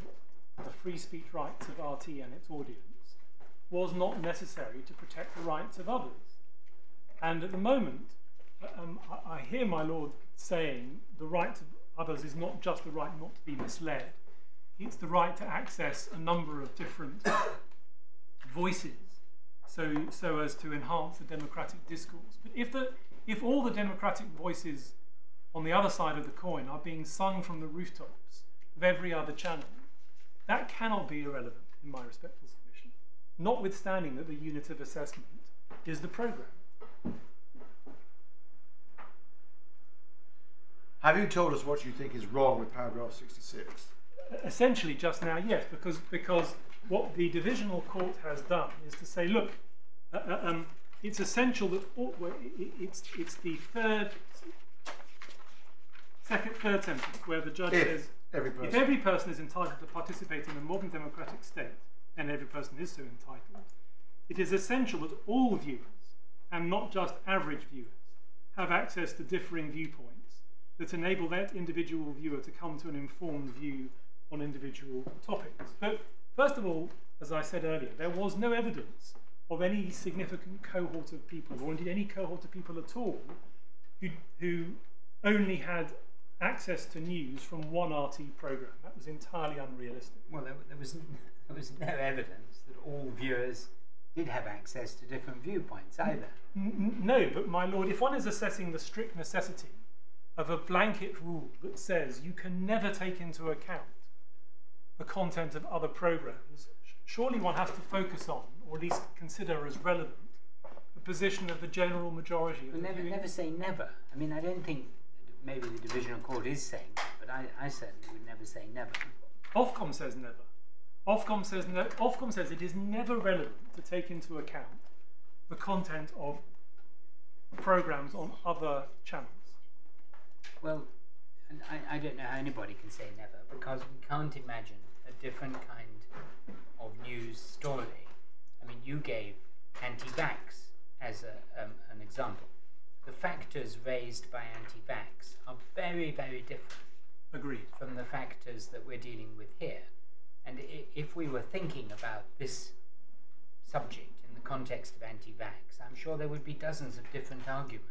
the free speech rights of RT and its audience was not necessary to protect the rights of others. And at the moment, um, I, I hear my Lord saying the right of others is not just the right not to be misled, it's the right to access a number of different voices so, so as to enhance the democratic discourse. But if, the, if all the democratic voices on the other side of the coin are being sung from the rooftops of every other channel, that cannot be irrelevant in my respectful notwithstanding that the unit of assessment is the programme. Have you told us what you think is wrong with paragraph 66? essentially just now yes because because what the divisional court has done is to say look uh, uh, um, it's essential that all, well, i- i- it's it's the third second third sentence where the judge If says every if every person is entitled to participate in a modern democratic state and every person is so entitled it is essential that all viewers and not just average viewers have access to differing viewpoints that enable that individual viewer to come to an informed view on individual topics. But first of all, as I said earlier, there was no evidence of any significant cohort of people, or indeed any cohort of people at all, who, who only had access to news from one RT program. That was entirely unrealistic. Well, there, there was there was no evidence that all viewers did have access to different viewpoints either. No, but my lord, if one is assessing the strict necessity of a blanket rule that says you can never take into account the content of other programs, surely one has to focus on, or at least consider as relevant, the position of the general majority never, never say never. I mean, I don't think maybe the divisional court is saying that, but I, I certainly would never say never. Ofcom says never. Ofcom says no, Ofcom says it is never relevant to take into account the content of programs on other channels. Well, I, I don't know how anybody can say never because we can't imagine a different kind of news story. I mean, you gave anti-vax as a, um, an example. The factors raised by anti-vax are very, very different Agreed. from the factors that we're dealing with here. And if we were thinking about this subject in the context of anti-vax, I'm sure there would be dozens of different arguments.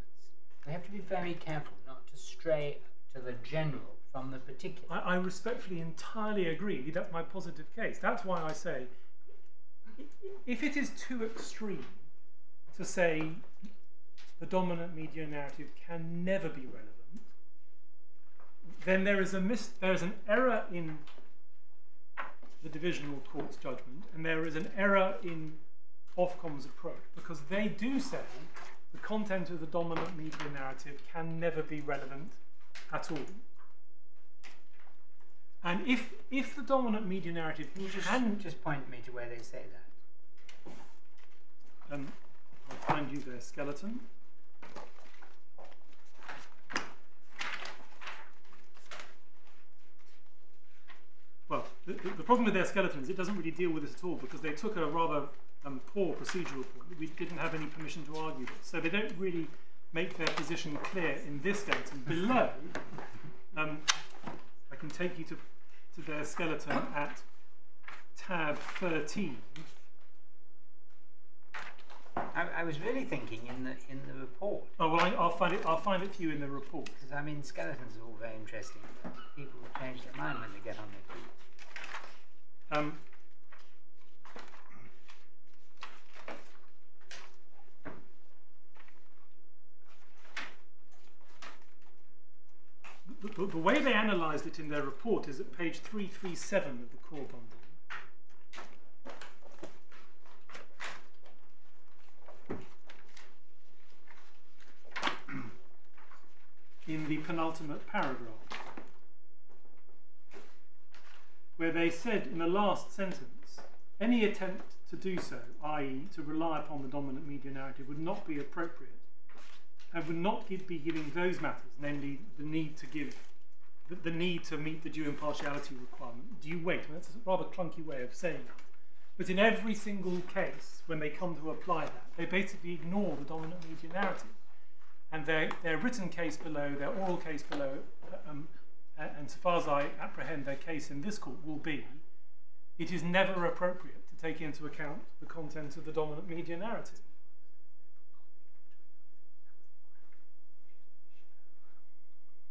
We have to be very careful not to stray to the general from the particular. I, I respectfully entirely agree. That's my positive case. That's why I say if it is too extreme to say the dominant media narrative can never be relevant, then there is a mis- there is an error in the divisional court's judgment, and there is an error in Ofcom's approach because they do say the content of the dominant media narrative can never be relevant at all. And if if the dominant media narrative Can you just, can just point me to where they say that? um, I'll find you their skeleton. Well, the, the, the problem with their skeleton is it doesn't really deal with this at all because they took a rather um, poor procedural point. We didn't have any permission to argue this. So they don't really make their position clear in this skeleton. Below, um, I can take you to, to their skeleton at tab 13. I, I was really thinking in the in the report Oh well, I, I'll find it. I'll find it for you in the report. because I mean skeletons are all very interesting. But people will change their mind when they get on their feet. Um, the, the, the, way they analysed it in their report is at page 337 of the core bundle. in the penultimate paragraph. Where they said in the last sentence, any attempt to do so, i.e., to rely upon the dominant media narrative, would not be appropriate and would not give, be giving those matters, namely the need to give, the, the need to meet the due impartiality requirement, due weight. And that's a rather clunky way of saying it. But in every single case, when they come to apply that, they basically ignore the dominant media narrative and their, their written case below, their oral case below, um, and so far as I apprehend their case in this court will be, it is never appropriate to take into account the content of the dominant media narrative.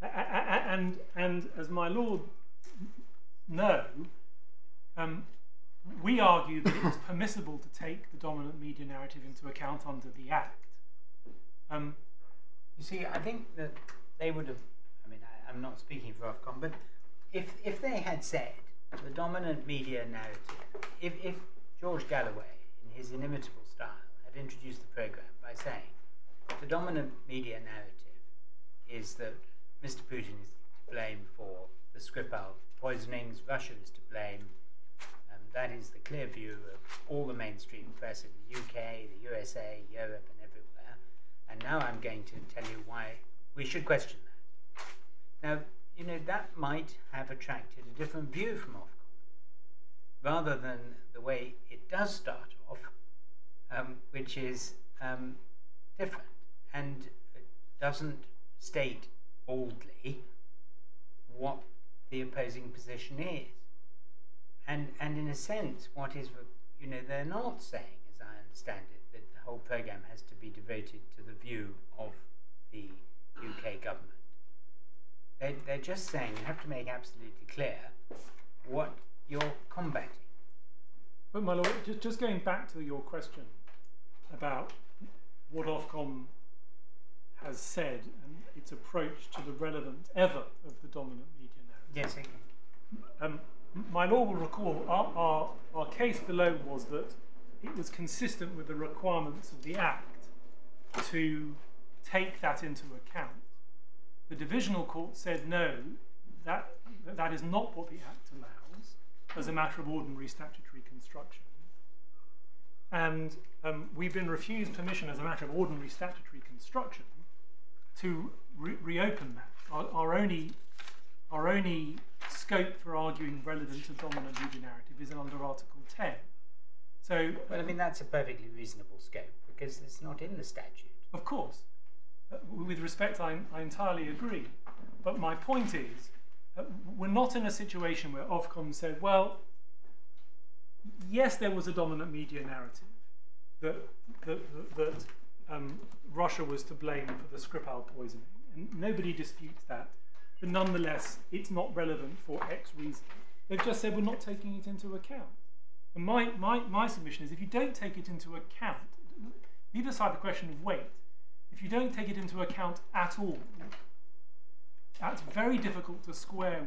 And, and as my lord know, um, we argue that it was permissible to take the dominant media narrative into account under the Act. Um, you see, I think that they would have. I mean, I, am not speaking for Ofcom, but if if they had said the dominant media narrative, if if George Galloway, in his inimitable style, had introduced the program by saying the dominant media narrative is that Mr. Putin is to blame for the Skripal poisonings, Russia is to blame. Um, that is the clear view of all the mainstream press in the UK, the USA, Europe, and everywhere. and now I'm going to tell you why we should question. Now, you know, that might have attracted a different view from Ofcom, rather than the way it does start off, um, which is um, different and doesn't state boldly what the opposing position is. And, and in a sense, what is, you know, they're not saying, as I understand it, that the whole program has to be devoted to the view of the UK government. They, they're just saying you have to make absolutely clear what you're combating. But my lord, just, just going back to your question about what Ofcom has said and its approach to the relevance ever of the dominant media narrative. Yes, I um, my lord will recall our, our, our case below was that it was consistent with the requirements of the Act to take that into account. The divisional court said no, that, that is not what the Act allows as a matter of ordinary statutory construction. And um, we've been refused permission as a matter of ordinary statutory construction to re reopen that. Our, our, only, our only scope for arguing relevant to dominant media narrative is under Article 10. So, well, I mean, that's a perfectly reasonable scope because it's not in the statute. Of course. Uh, with respect, I, I, entirely agree. But my point is, uh, we're not in a situation where Ofcom said, well, yes, there was a dominant media narrative that, that, that um, Russia was to blame for the Skripal poisoning. And nobody disputes that. But nonetheless, it's not relevant for X reason. They've just said we're not taking it into account. And my, my, my submission is if you don't take it into account, leave aside the question of weight, if you don't take it into account at all, that's very difficult to square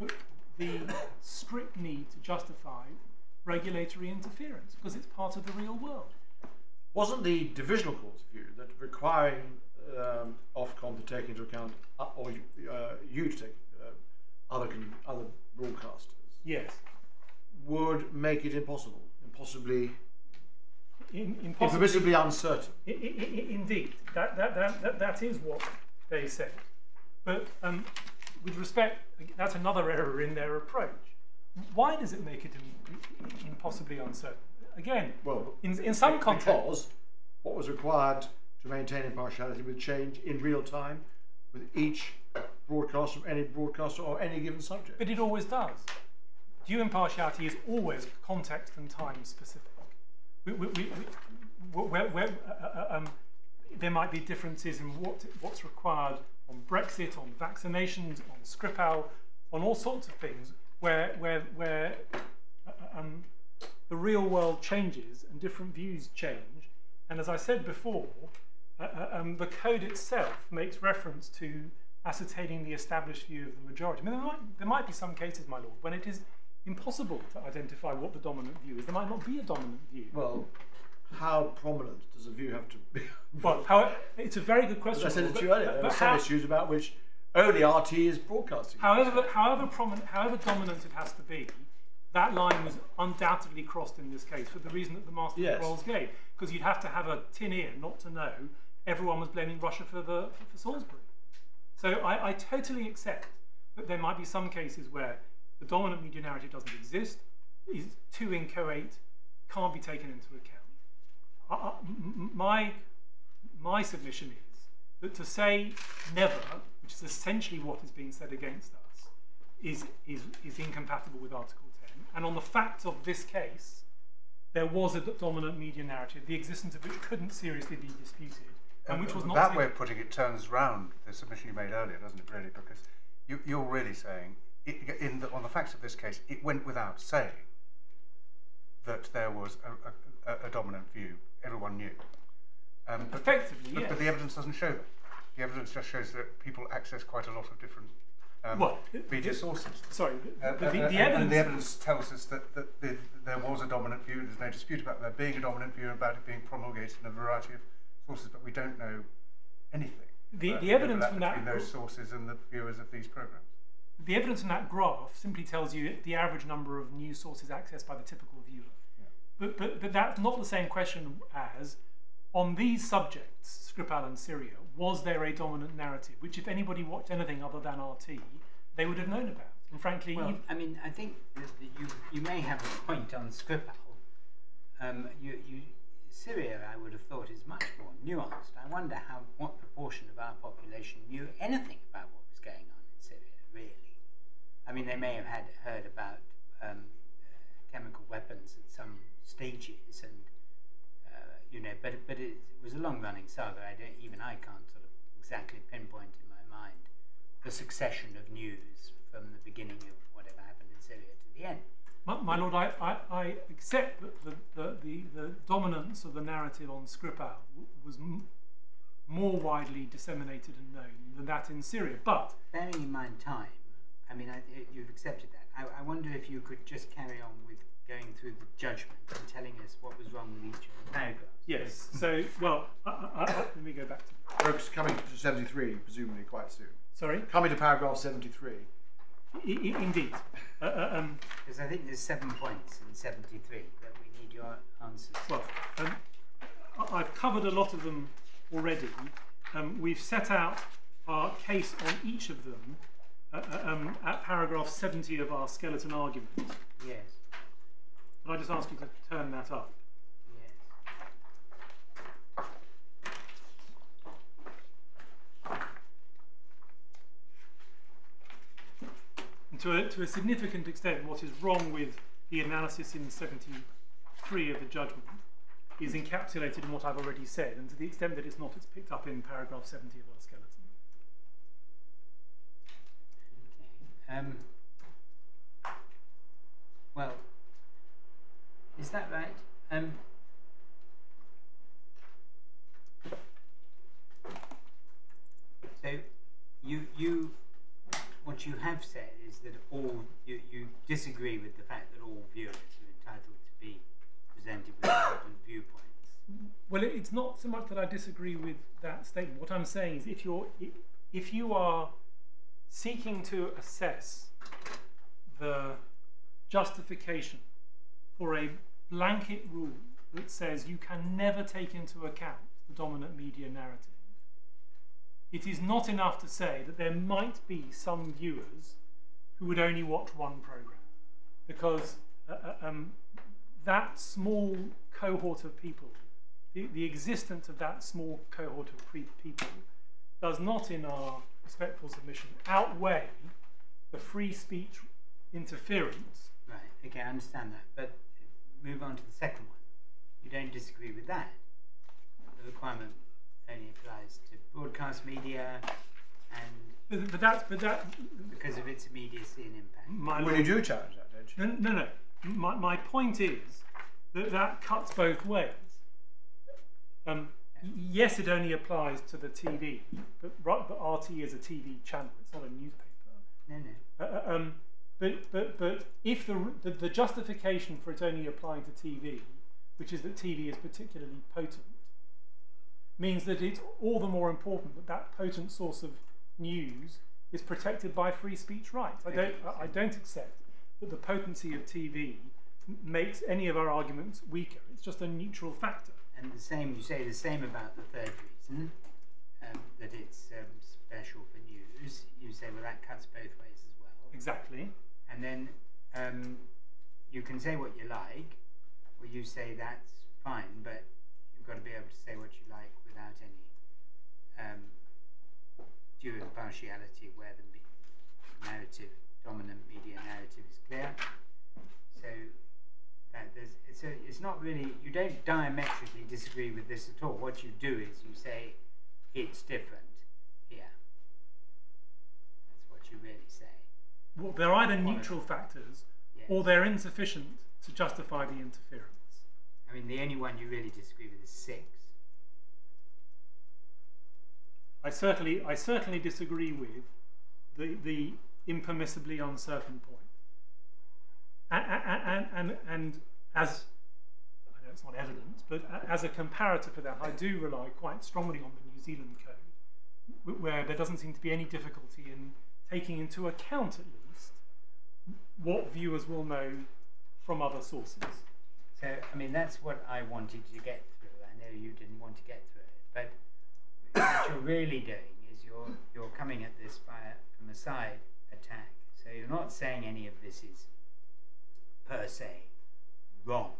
with the strict need to justify regulatory interference because it's part of the real world. Wasn't the divisional court's view that requiring um, Ofcom to take into account, uh, or uh, you to take uh, other other broadcasters? Yes would make it impossible, impossibly, in, impossibly uncertain. I, I, indeed, that, that, that, that, is what they said. But um, with respect, that's another error in their approach. Why does it make it impossibly uncertain? Again, well, in, in some context. Because what was required to maintain impartiality would change in real time with each broadcaster from any broadcaster or any given subject. But it always does due impartiality is always context and time specific. We, we, we, where, where, uh, uh, um, there might be differences in what, what's required on Brexit, on vaccinations, on Skripal, on all sorts of things, where, where, where uh, um, the real world changes and different views change. And as I said before, uh, uh um, the code itself makes reference to ascertaining the established view of the majority. I mean, there might, there might be some cases, my lord, when it is impossible to identify what the dominant view is. There might not be a dominant view. Well, how prominent does a view have to be? Well, how, it's a very good question. As I said it to you but- earlier, there are some issues about which only RT is broadcasting. However, however prominent, however dominant it has to be, that line was undoubtedly crossed in this case for the reason that the Master Yes. of Rolls gave, because you'd have to have a tin ear not to know everyone was blaming Russia for the for, for Salisbury. So I, I totally accept that there might be some cases where the dominant media narrative doesn't exist, is too inchoate, can't be taken into account. I, I- m- m- my my submission is that to say never, which is essentially what is being said against us, is, is, is incompatible with Article 10. And on the facts of this case, there was a dominant media narrative, the existence of which couldn't seriously be disputed, and which was not. that way of putting it turns round the submission you made earlier, doesn't it? Really, because you, you're really saying, it, in the, on the facts of this case, it went without saying that there was a, a, a dominant view. Everyone knew. Um, but, Effectively, but, yes. but the evidence doesn't show that. The evidence just shows that people access quite a lot of different um, Well, media sources. Sorry, the, Uh, the, uh, the, uh, the and- evidence. And the evidence tells us that, that the, there was a dominant view. There's no dispute about there being a dominant view about it being promulgated in a variety of sources, but we don't know anything. The- the evidence from that- between those sources and the viewers of these programs. The evidence in that graph simply tells you the average number of news sources accessed by the typical viewer. But, but, but that's not the same question as on these subjects, Skripal and Syria, was there a dominant narrative, which if anybody watched anything other than RT, they would have known about. And frankly, Well, I mean, I think that that you you may have a point on Skripal. Um, you, you, Syria, I would have thought, is much more nuanced. I wonder how what proportion of our population knew anything about what was going on in Syria, really. I mean, they may have had heard about um, uh, chemical weapons at some stages, and uh, you know, but but it, it was a long-running saga. I don't even I can't sort of exactly pinpoint in my mind the succession of news from the beginning of whatever happened in Syria to the end. my, my lord, I, I, I accept that the, the, the, the dominance of the narrative on Skripal was more widely disseminated and known than that in Syria. But Bearing in mind time, I mean, I, I- you've accepted that. I, I wonder if you could just carry on with going through the judgment and telling us what was wrong with each of the paragraphs. yes, so well, I, I, I, let me go back to. Folks coming to 73, presumably quite soon. Sorry, Coming to paragraph 73. I, I, indeed. Uh, uh, um, Because I think there's seven points in 73 that we need your answers. well, um, I- I've covered a lot of them already. Um, we've set out our case on each of them uh, um, at paragraph 70 of our skeleton argument. Yes, But I just ask you to turn that up. yes. And to a, to a significant extent, what is wrong with the analysis in 73 of the judgment is encapsulated in what I've already said, and to the extent that it's not, it's picked up in paragraph 70 of our skeleton. Okay. Um, well, is that right? Um, so you you what you have said is that all you, you disagree with the fact that all viewers are entitled to be presented with relevant viewpoints. Well, it's not so much that I disagree with that statement. What I'm saying is, if you're if you are seeking to assess the justification for a blanket rule that says you can never take into account the dominant media narrative, it is not enough to say that there might be some viewers who would only watch one program, because uh, uh, um, that small cohort of people, the, the existence of that small cohort of people, does not, in our respectful submission, outweigh the free speech interference. Right, okay, I understand that. But move on to the second one. You don't disagree with that. The requirement only applies to broadcast media and But, but that's but that because of its immediacy and impact. my Well, you do challenge that, don't you? No, no, no. My, my point is that that cuts both ways. Um, yes, it only applies to the TV, but but RT is a TV channel. It's not a newspaper. No, no. Uh, uh, um, but but but if the, the the justification for it only applying to TV, which is that TV is particularly potent, means that it's all the more important that that potent source of news is protected by free speech rights. I don't I I don't accept that the potency of TV makes any of our arguments weaker. It's just a neutral factor. And the same, you say the same about the third reason, um, that it's um, special for news. You say, well, that cuts both ways as well. Exactly. And then um, you can say what you like, or you say that's fine, but you've got to be able to say what you like without any um, due impartiality where the narrative, dominant media narrative is clear. So it's, a, it's not really, you don't diametrically disagree with this at all. What you do is you say it's different here. That's what you really say. Well, they're either neutral factors Yes. or they're insufficient to justify the interference. I mean, the only one you really disagree with is six. I certainly, I certainly disagree with the, the impermissibly uncertain point. And, and, and, as, I know it's not evidence, but as a comparator for that, I do rely quite strongly on the New Zealand code, where there doesn't seem to be any difficulty in taking into account at least what viewers will know from other sources. So, I mean, that's what I wanted to get through. I know you didn't want to get through it, but what you're really doing is you're you're coming at this by from a side attack. So you're not saying any of this is per se wrong,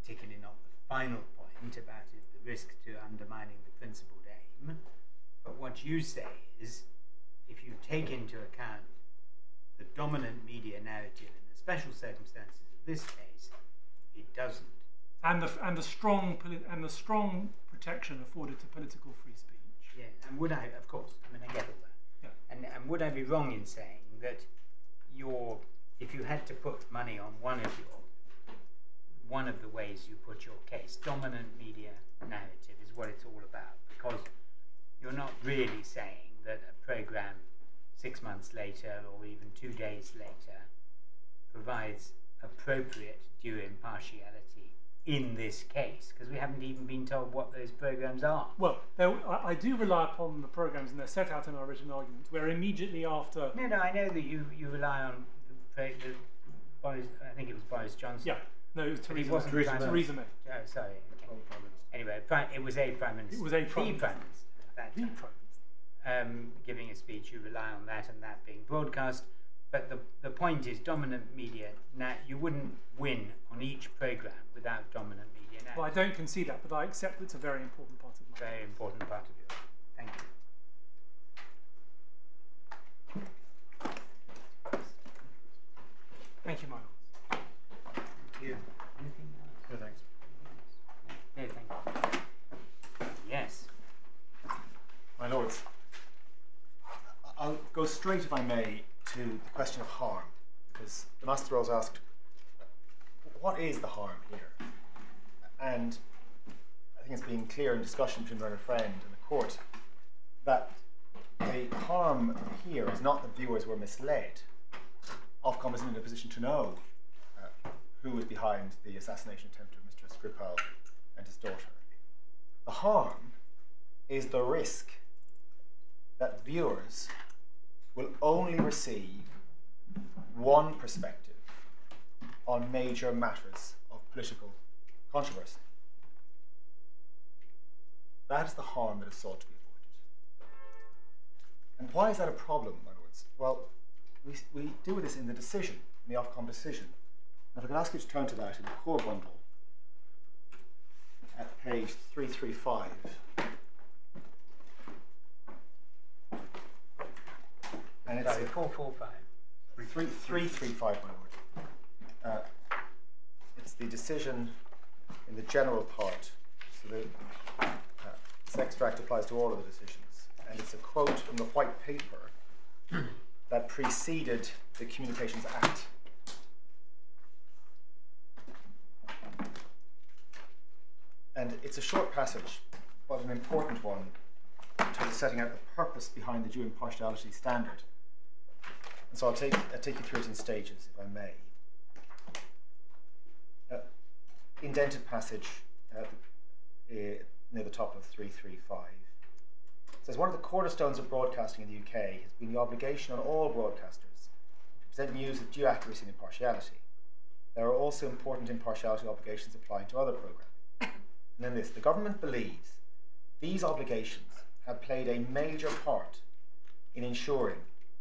particularly not the final point about it, the risk to undermining the principled aim. But what you say is, if you take into account the dominant media narrative in the special circumstances of this case, it doesn't. And the, and the strong and the strong protection afforded to political free speech. Yeah, and would I, of course, I mean, I get all that. Yeah. And, and would I be wrong in saying that your, if you had to put money on one of your, one of the ways you put your case, dominant media narrative is what it's all about, because you're not really saying that a program six months later or even two days later provides appropriate due impartiality in this case, because we haven't even been told what those programs are. Well, I, I do rely upon the programs, and they're set out in our original argument, where immediately after. No, no, I know that you, you rely on the, the Boris, I think it was Boris Johnson. Yeah, no, it was But he Theresa wasn't May. Theresa May. Theresa May. Oh, sorry. okay. Prime Minister. Anyway, prime, it was a prime minister. It was a the prime prime minister. minister. at that The time. Prime Minister. um, giving a speech, you rely on that and that being broadcast. But the, the point is, dominant media. Now, you wouldn't win on each program without dominant media. Now, Well, I don't concede that, but I accept it's a very important part of my. very important part of your. Thank you. Thank you, my lords. Thank you. Anything else? No, thanks. No, thank you. Yes. My lords, I'll go straight, if I may, to the question of harm, because the Master Rolls asked, what is the harm here? And I think it's been clear in discussion between Learned Friend and the court that the harm here is not that viewers were misled. Ofcom isn't in a position to know uh, who was behind the assassination attempt of Mr. Skripal and his daughter. The harm is the risk that viewers will only receive one perspective on major matters of political controversy. That is the harm that is sought to be avoided. And why is that a problem, my lords? Well, we, we deal with this in the decision, in the Ofcom decision. Now, if I could ask you to turn to that in the core bundle at page 335. And it's Sorry, four four five. three, three, three, five, my lord. Uh, it's the decision in the general part. So the, uh, this extract applies to all of the decisions. And it's a quote from the white paper that preceded the Communications Act. And it's a short passage. but an important one in terms of setting out the purpose behind the due impartiality standard. And so I'll take, I'll take you through it in stages, if I may. Uh, indented passage uh, uh, near the top of 335 says one of the cornerstones of broadcasting in the UK has been the obligation on all broadcasters to present news with due accuracy and impartiality. There are also important impartiality obligations applying to other programming. And then this the government believes these obligations have played a major part in ensuring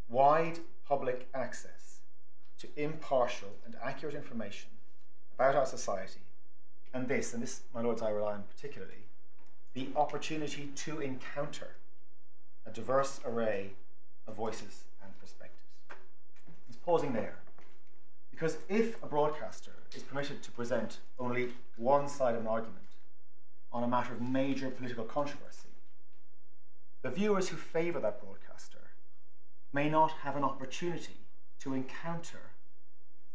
wide public access to impartial and accurate information about our society, and this, and this, my lords, I rely on particularly, the opportunity to encounter a diverse array of voices and perspectives. He's pausing there. Because if a broadcaster is permitted to present only one side of an argument on a matter of major political controversy, the viewers who favour that broadcaster may not have an opportunity to encounter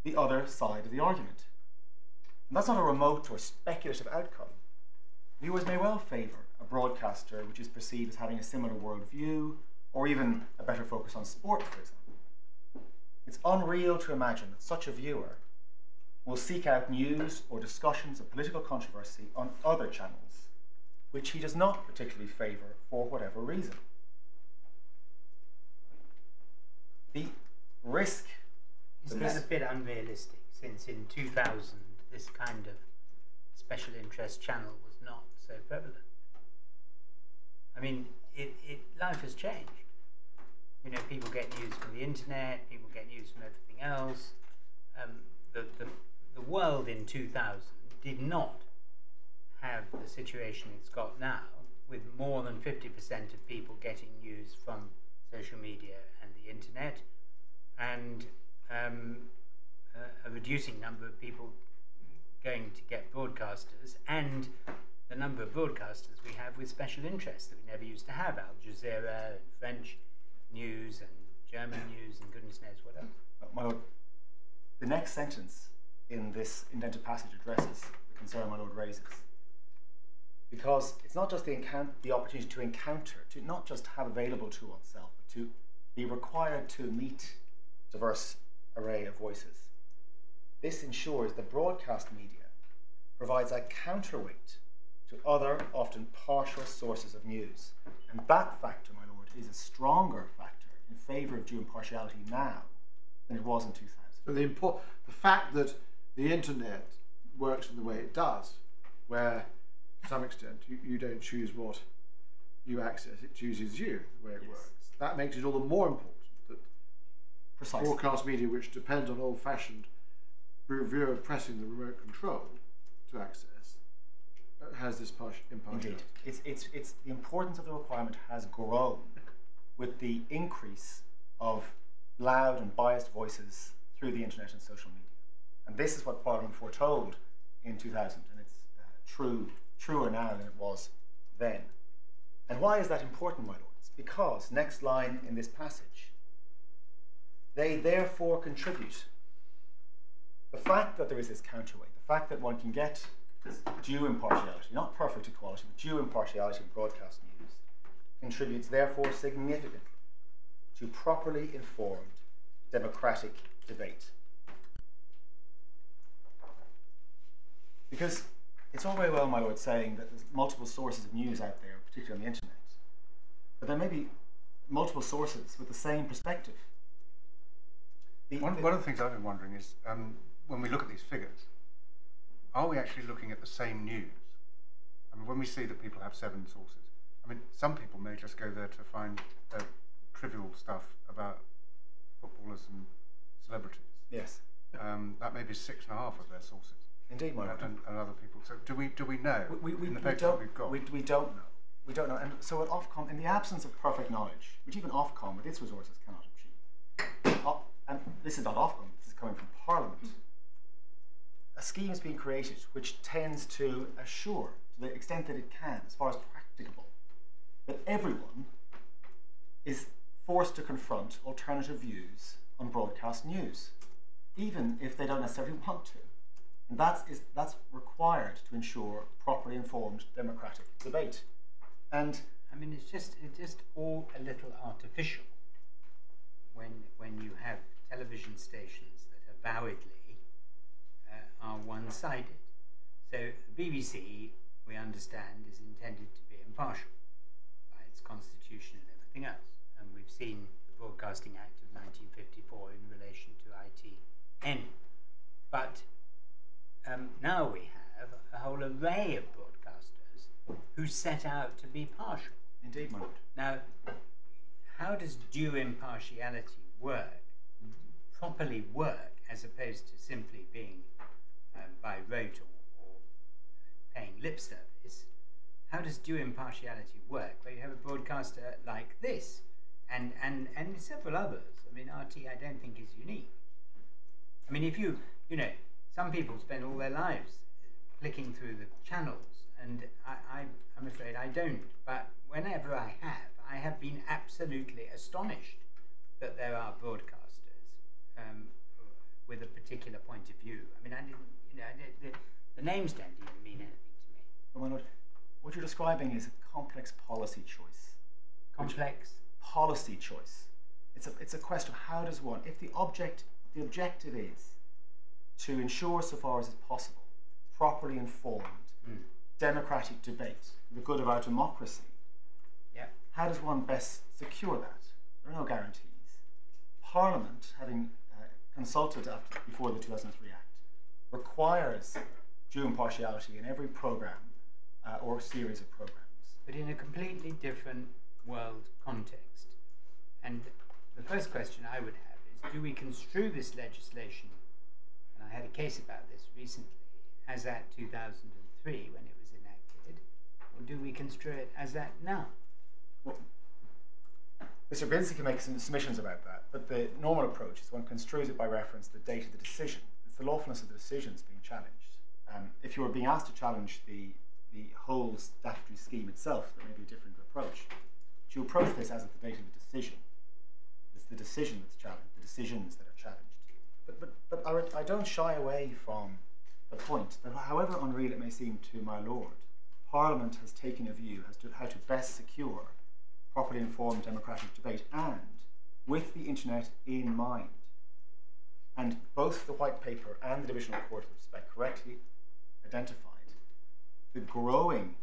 the other side of the argument. And that's not a remote or speculative outcome. Viewers may well favour broadcaster which is perceived as having a similar worldview or even a better focus on sport, for example. It's unreal to imagine that such a viewer will seek out news or discussions of political controversy on other channels, which he does not particularly favour for whatever reason. The risk Isn't that a bit unrealistic since in 2000 this kind of special interest channel was not so prevalent? I mean, it, it, life has changed. You know, people get news from the internet, people get news from everything else. Um, the, the, the world in 2000 did not have the situation it's got now, with more than 50% of people getting news from social media and the internet, and um, a, a reducing number of people going to get broadcasters, and the number of broadcasters we have with special interests that we never used to have Al Jazeera and French news and German news and goodness knows what else. My lord, the next sentence in this indented passage addresses the concern my lord raises. Because it's not just the, the opportunity to encounter, to not just have available to oneself, but to be required to meet diverse array of voices. This ensures that broadcast media provides a counterweight to other, often partial sources of news. And that factor, my lord, is a stronger factor in favour of due impartiality now than it was in 2000. So the import, the fact that the internet works in the way it does, where to some extent you, you don't choose what you access, it chooses you the way it Yes. works. That makes it all the more important that Precisely. broadcast media, which depends on old-fashioned viewer pressing the remote control to access, has this partial impartiality. Indeed. It's, it's, it's the importance of the requirement has grown with the increase of loud and biased voices through the internet and social media. And this is what Parliament foretold in 2000, and it's uh, true, truer now than it was then. And why is that important, my lords? Because, next line in this passage, they therefore contribute. The fact that there is this counterweight, the fact that one can get due impartiality, not perfect equality, but due impartiality in broadcast news, contributes therefore significantly to properly informed democratic debate. Because it's all very well, my lord, saying that there's multiple sources of news out there, particularly on the internet, but there may be multiple sources with the same perspective. The- One, the- one of the things I've been wondering is um, when we look at these figures, are we actually looking at the same news? I mean, when we see that people have seven sources, I mean, some people may just go there to find uh, trivial stuff about footballers and celebrities. yes, Um, that may be six and a half of their sources, indeed, my and, and other people. So, do we do we know we, we, in the we don't, that we've got? We, we don't know. We don't know. And so at Ofcom, in the absence of perfect knowledge, which even Ofcom with its resources cannot achieve, and this is not Ofcom, this is coming from Parliament, a scheme is being created which tends to assure, to the extent that it can, as far as practicable, that everyone is forced to confront alternative views on broadcast news, even if they don't necessarily want to. And that's, is, that's required to ensure properly informed democratic debate. And I mean, it's just it's just all a little artificial when when you have television stations that avowedly are one-sided. So the BBC, we understand, is intended to be impartial by its constitution and everything else, and we've seen the Broadcasting Act of 1954 in relation to ITN. But um, now we have a whole array of broadcasters who set out to be partial. indeed, my lord. Now, how does due impartiality work, properly work, as opposed to simply being um, by rote or, or paying lip service? How does due impartiality work where you have a broadcaster like this and, and, and several others? I mean, RT I don't think is unique. I mean, if you, you know, some people spend all their lives flicking through the channels, and I, I, I'm afraid I don't. But whenever I have, I have been absolutely astonished that there are broadcasters um, with a particular point of view. I mean, I didn't, you know, I the, the names don't even mean anything to me. Well, my lord, what you're describing is a complex policy choice. Complex. Policy choice. It's a, it's a question of how does one, if the object, the objective is to ensure, so far as is possible, properly informed, Mm. democratic debate the good of our democracy, Yeah. how does one best secure that? There are no guarantees. Parliament, having uh, consulted after, before the 2003 Act, requires due impartiality in every programme uh, or series of programmes. but in a completely different world context. And the first question I would have is do we construe this legislation, and I had a case about this recently, as at 2003 when it was enacted, or do we construe it as at now? Well, Mr. Binsey can make some submissions about that, but the normal approach is one construes it by reference to the date of the decision. It's the lawfulness of the decisions being challenged. Um, if you were being asked to challenge the, the whole statutory scheme itself, there may be a different approach. But you approach this as at the date of the decision. It's the decision that's challenged, the decisions that are challenged. But, but, but I, I don't shy away from the point that however unreal it may seem to my lord, Parliament has taken a view as to how to best secure properly informed democratic debate and with the internet in mind. And both the white paper and the divisional court of respect correctly identified the growing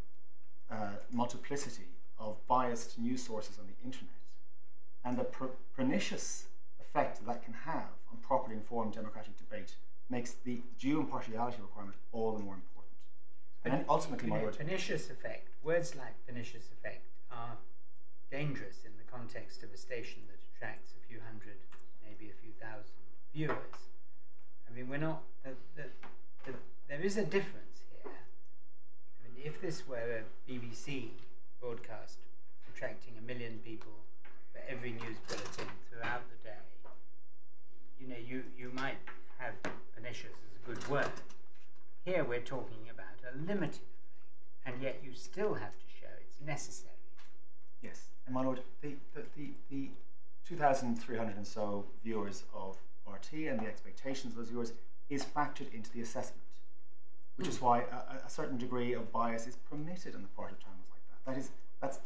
uh, multiplicity of biased news sources on the internet and the per- pernicious effect that, that can have on properly informed democratic debate makes the due impartiality requirement all the more important. And then ultimately, You my know, pernicious effect, words like pernicious effect are dangerous in the context of a station that attracts a few hundred, maybe a few thousand viewers. I mean, we're not, the, the, the, there is a difference here. I mean, if this were a BBC broadcast attracting a million people for every news bulletin throughout the day, you know, you, you might have pernicious as a good word. Here we're talking about a limited effect, and yet you still have to show it's necessary. Yes, and my lord, the, the, the, the 2,300 and so viewers of RT and the expectations of those viewers is factored into the assessment, which is hmm. why a, a certain degree of bias is permitted on the part of channels like that. That is, that's,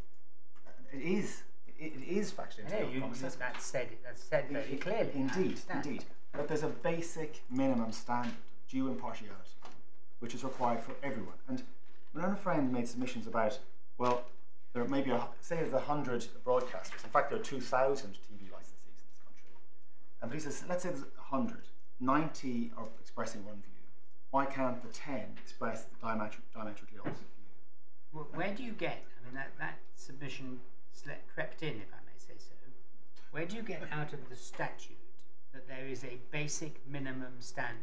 it is, it, it is factored into know the you, assessment. that's said. That's said very It- clearly. Indeed, indeed. But there's a basic minimum standard of due impartiality, which is required for everyone. And own friend made submissions about, well, there may be, a, say, there's hundred broadcasters. In fact, there are 2,000 TV licensees in this country. And but he says, let's say there's a hundred, 90 are expressing one view. Why can't the 10 express the diametri- diametrically opposite view? Wh- Where do you get? I mean, that, that submission crept in, if I may say so. Where do you get out of the statute that there is a basic minimum standard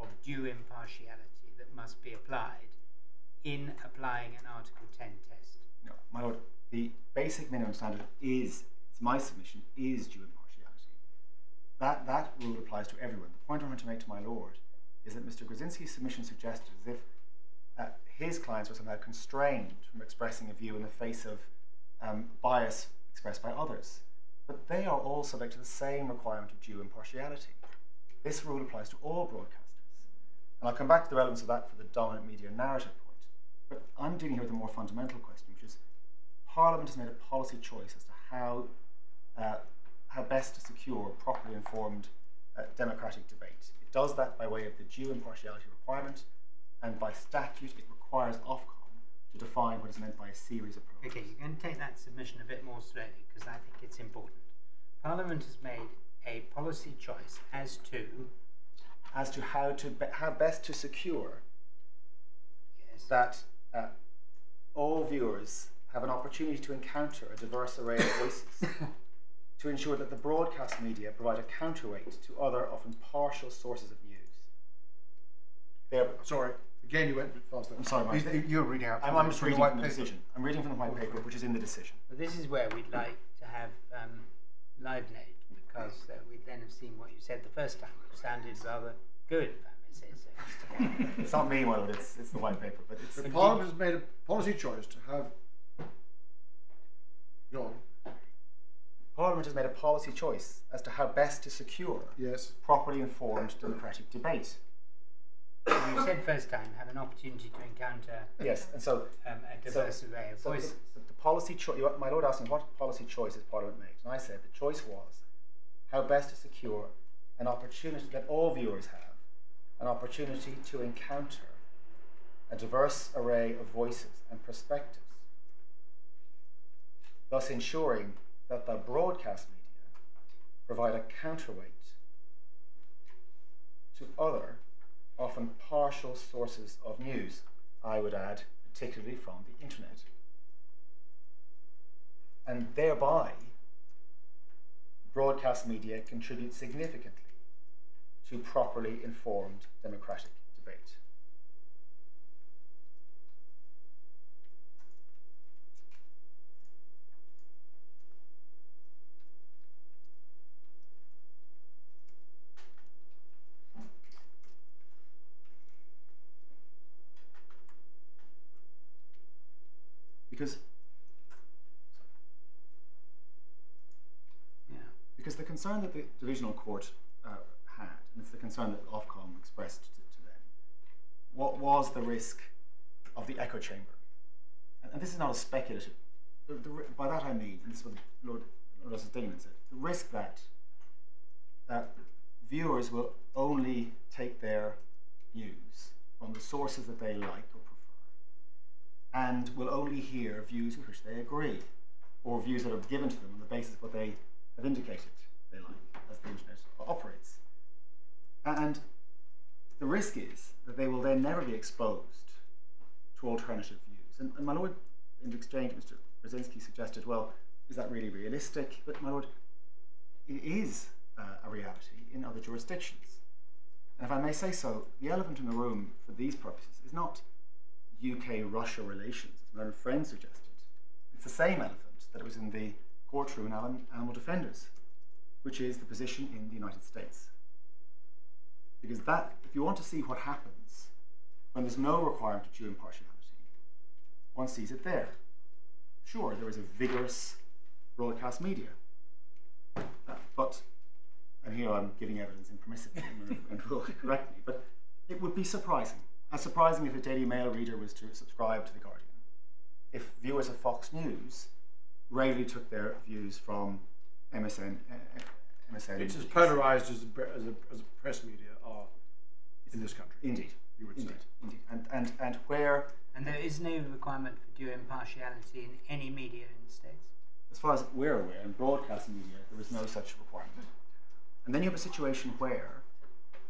of due impartiality that must be applied in applying an Article 10 test? No, my lord, the basic minimum standard is, it's my submission, is due impartiality. That, that rule applies to everyone. The point I want to make to my lord is that Mr. Grzyński's submission suggested as if uh, his clients were somehow constrained from expressing a view in the face of um, bias expressed by others. But they are all subject to the same requirement of due impartiality. This rule applies to all broadcasters. And I'll come back to the relevance of that for the dominant media narrative point. But I'm dealing here with a more fundamental question, which is Parliament has made a policy choice as to how uh, how best to secure a properly informed uh, democratic debate. It does that by way of the due impartiality requirement, and by statute it requires Ofcom to define what is meant by a series of programs. Okay, you're going to take that submission a bit more slowly because I think it's important. Parliament has made a policy choice as to As to how to be- how best to secure yes, that uh, all viewers have an opportunity to encounter a diverse array of voices, to ensure that the broadcast media provide a counterweight to other, often partial sources of news. They're, Sorry, again you went a faster. I'm sorry, Mike. You- You're reading out. I'm, I'm just from the reading white from the paper. decision. I'm reading from the white paper, which is in the decision. but this is where we'd like to have um, live note because uh, we'd then have seen what you said the first time, which sounded rather good, if I may say so. Mr. Cameron. It's not me, well, it's, it's the white paper, but it's. The Parliament has made a policy choice to have. Go on. Parliament has made a policy choice as to how best to secure Yes. properly informed democratic debate. you said first time have an opportunity to encounter Yes, and so um, a So- diverse array of So voices. the, the policy choice, my lord asked me what policy choice has Parliament made, and I said the choice was how best to secure an opportunity that all viewers have, an opportunity to encounter a diverse array of voices and perspectives, thus ensuring that the broadcast media provide a counterweight to other, often partial sources of news, I would add, particularly from the internet. And thereby, broadcast media contribute significantly to properly informed democratic debate. Because Yeah. Because the concern that the divisional court uh, had, and it's the concern that Ofcom expressed to, to them, what was the risk of the echo chamber? And, and this is not a speculative. The, the, by that I mean, and this is what Lord Justice Dingemans said, the risk that that viewers will only take their news from the sources that they like and will only hear views with which they agree, or views that are given to them on the basis of what they have indicated they like, as the internet operates. And the risk is that they will then never be exposed to alternative views. And, and my lord, in exchange, Mr. Brzezinski suggested, well, is that really realistic? But my lord, it is uh, a reality in other jurisdictions. And if I may say so, the elephant in the room for these purposes is not UK-Russia relations, as my friend suggested. It's the same elephant that was in the courtroom in Anim- Animal Defenders, which is the position in the United States. Because that, if you want to see what happens when there's no requirement of due impartiality, one sees it there. Sure, there is a vigorous broadcast media, uh, but, and here I'm giving evidence impermissibly and, and will correct me, but it would be surprising, as surprising if a Daily Mail reader was to subscribe to The Guardian, if viewers of Fox News regularly took their views from MSN. Uh, MSN It's as polarised as the, as, the, as the press media are in this country. Indeed, You would say. indeed, indeed, and and and where, And there is no requirement for due impartiality in any media in the States. as far as we're aware, in broadcast media, there is no such requirement. And then you have a situation where,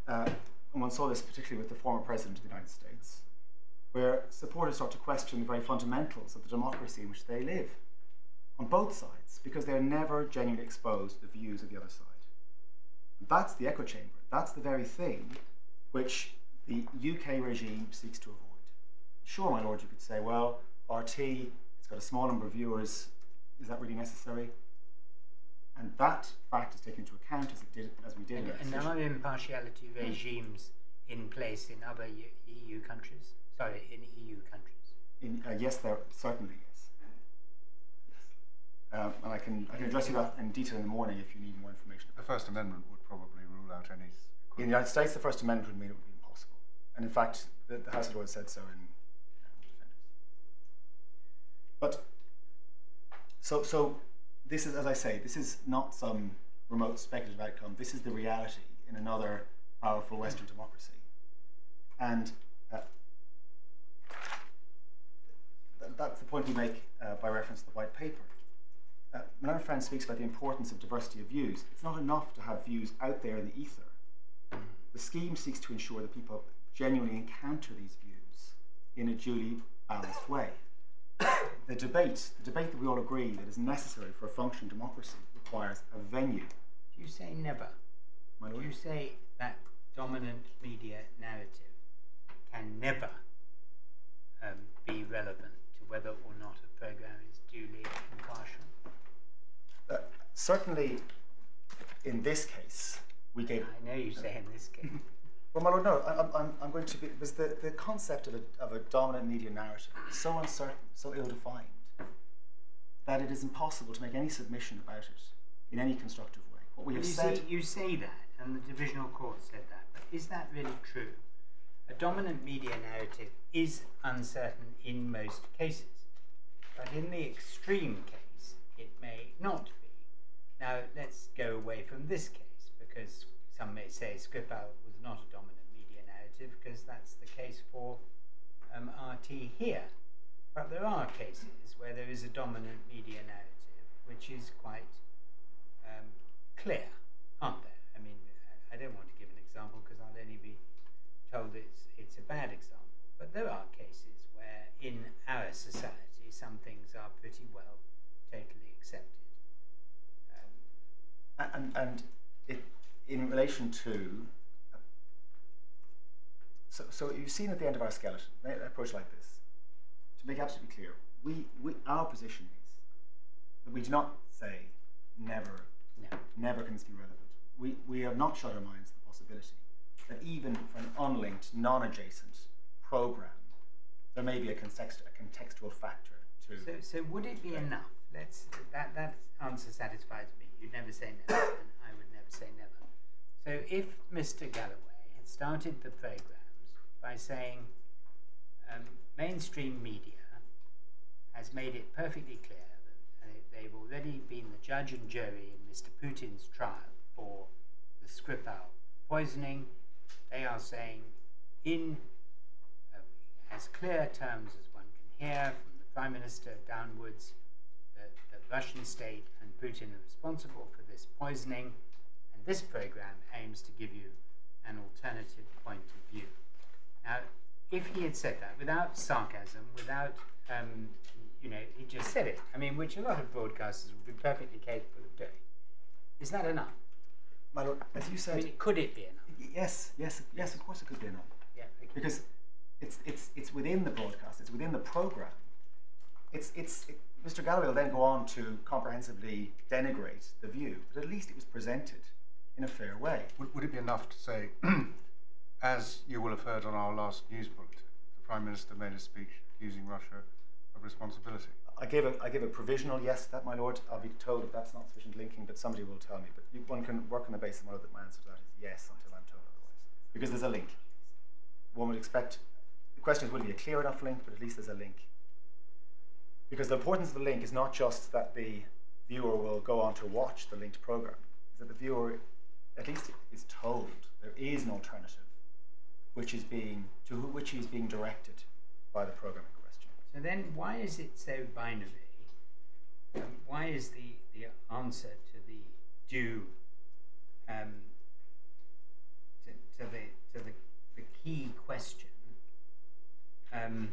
uh, and one saw this particularly with the former president of the United States, where supporters start to question the very fundamentals of the democracy in which they live, on both sides, because they're never genuinely exposed to the views of the other side. That's the echo chamber. That's the very thing which the UK regime seeks to avoid. Sure, my lord, you could say, well, RT, it's got a small number of viewers. Is that really necessary? And that fact is taken into account as it did, as we did. in And, our and decision. are impartiality regimes in place in other EU countries? Sorry, in EU countries. In, uh, yes, there certainly is. Yes, um, and I can I can address you that in detail in the morning if you need more information. The First Amendment would probably rule out any. In the United States, the First Amendment would mean it would be impossible, and in fact, the, the House of Lords said so in. Defenders. But So, so this is, as I say, this is not some remote speculative outcome. This is the reality in another powerful Western democracy, and uh, th- that's the point we make uh, by reference to the white paper. Uh, Manana Friend speaks about the importance of diversity of views. It's not enough to have views out there in the ether. The scheme seeks to ensure that people genuinely encounter these views in a duly balanced way. The debate, the debate that we all agree that is necessary for a functioning democracy requires a venue. Do you say never? My Do you say that dominant media narrative can never um, be relevant to whether or not a program is duly impartial? Uh, certainly, in this case, we gave. I know you say in this case. Well, my lord, no, I- I'm, I'm, I'm going to be because the, the concept of a, of a dominant media narrative is so uncertain, so ill-defined, that it is impossible to make any submission about it in any constructive way. What we you, have said. see, you say that, and the divisional court said that, but is that really true? A dominant media narrative is uncertain in most cases, but in the extreme case, it may not be. Now, let's go away from this case, because some may say Skripal not a dominant media narrative, because that's the case for um, RT here. But there are cases where there is a dominant media narrative, which is quite um, clear, aren't there? I mean, I- don't want to give an example because I'll only be told it's it's a bad example. But there are cases where in our society some things are pretty well totally accepted. Um, and and it in relation to so so you've seen at the end of our skeleton right, an approach like this to make absolutely clear we, we our position is that we do not say never no. never can this be relevant we we have not shut our minds to the possibility that even for an unlinked non-adjacent program there may be a, context, a contextual factor to So, so would it be enough? Let's that that answer satisfies me. You'd never say never, and I would never say never. So if Mr. Galloway had started the programs by saying um, mainstream media has made it perfectly clear that they've already been the judge and jury in Mr. Putin's trial for the Skripal poisoning, they are saying in um, as clear terms as one can hear from the Prime Minister downwards that the Russian state and Putin are responsible for this poisoning, and this program aims to give you an alternative point of view. Now, if he had said that without sarcasm, without, um, you know, he just said it, I mean, which a lot of broadcasters would be perfectly capable of doing, is that enough? my lord as you I said mean, could it be enough? yes yes yes of course it could be enough Yeah, okay. because it's it's it's within the broadcast, it's within the program. It's it's it, Mr. Galloway will then go on to comprehensively denigrate the view, but at least it was presented in a fair way. Would, would it be enough to say, as you will have heard on our last news bulletin, the Prime Minister made a speech accusing Russia of responsibility? I gave a I gave a provisional yes that, my lord. I'll be told if that's not sufficient linking, but somebody will tell me. But you, one can work on the basis of my, my answer to that is yes until I'm told otherwise, because there's a link. One would expect. The question is, will it be a clear enough link? But at least there's a link. Because the importance of the link is not just that the viewer will go on to watch the linked program, is that the viewer, at least, is told there is an alternative, which is being to who, which is being directed by the program in question. So then, why is it so binary? Um, why is the, the answer to the due um, to, to the to the, the key question um,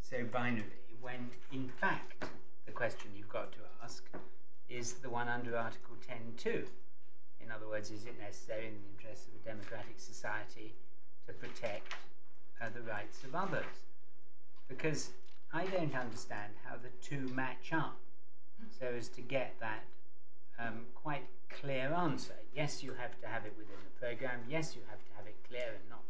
so binary when in fact the question you've got to ask is the one under Article 10.2. In other words, is it necessary in the interests of a democratic society to protect uh, the rights of others? Because I don't understand how the two match up so as to get that um, quite clear answer. Yes, you have to have it within the program. Yes, you have to have it clear and not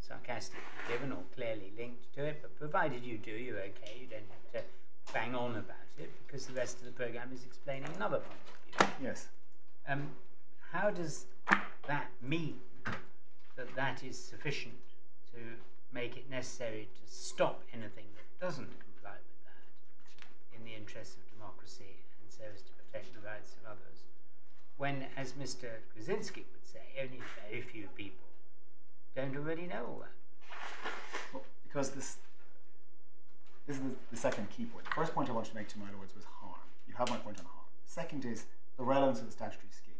sarcastically given or clearly linked to it. But provided you do, you're okay. You don't have to bang on about it because the rest of the program is explaining another point of view. Yes. Um, how does that mean that that is sufficient to make it necessary to stop anything that doesn't comply with that in the interests of democracy? and as to protect the rights of others. When, as Mr. Krasinski would say, only very few people don't already know all that. Well, because this this is the, the second key point. The first point I wanted to make to my lords was harm. You have my point on harm. Second is the relevance of the statutory scheme.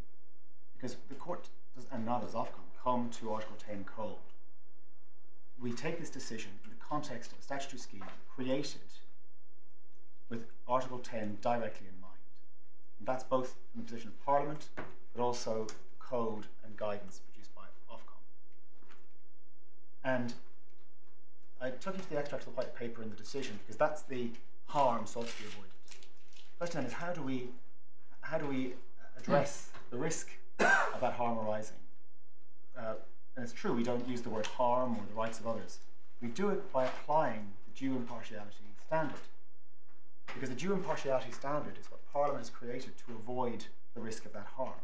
Because the court does, and not as Ofcom come to Article 10 cold. We take this decision in the context of a statutory scheme created with Article 10 directly in mind. And that's both from the position of Parliament, but also code and guidance produced by Ofcom. And I took you to the extract of the white paper in the decision because that's the harm sought to be avoided. The question then is how do we how do we address the risk of that harm arising? Uh, and it's true we don't use the word harm or the rights of others. We do it by applying the due impartiality standard. Because the due impartiality standard is what Parliament has created to avoid the risk of that harm.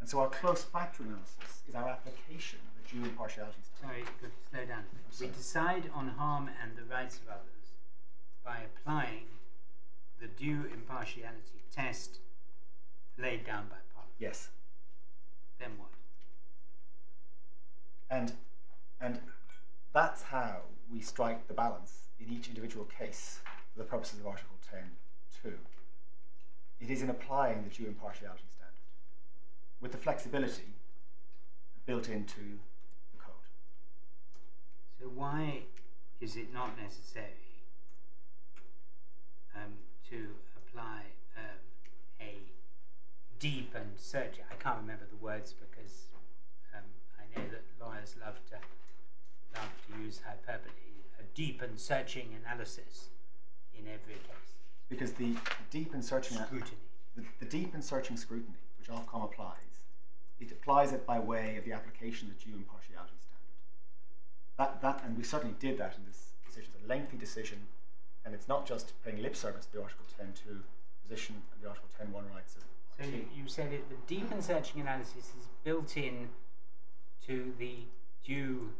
And so our close factor analysis is our application of the due impartiality standard. Sorry, you slow down? We decide on harm and the rights of others by applying the due impartiality test laid down by Parliament. Yes. Then what? And and that's how we strike the balance in each individual case for the purposes of Article 10.2. It is in applying the due impartiality standard with the flexibility built into the code. So why is it not necessary um, to apply deep and searching? I can't remember the words because um, I know that lawyers love to love to use hyperbole. A deep and searching analysis in every case. Because the deep and searching Scrutiny. the, the deep and searching scrutiny which Ofcom applies, it applies it by way of the application of the due impartiality standard. That, that, and we certainly did that in this decision. It's a lengthy decision, and it's not just paying lip service to the Article 10.2 position and the Article 10.1 rights of So you, you said it, the deep and searching analysis is built in to the due.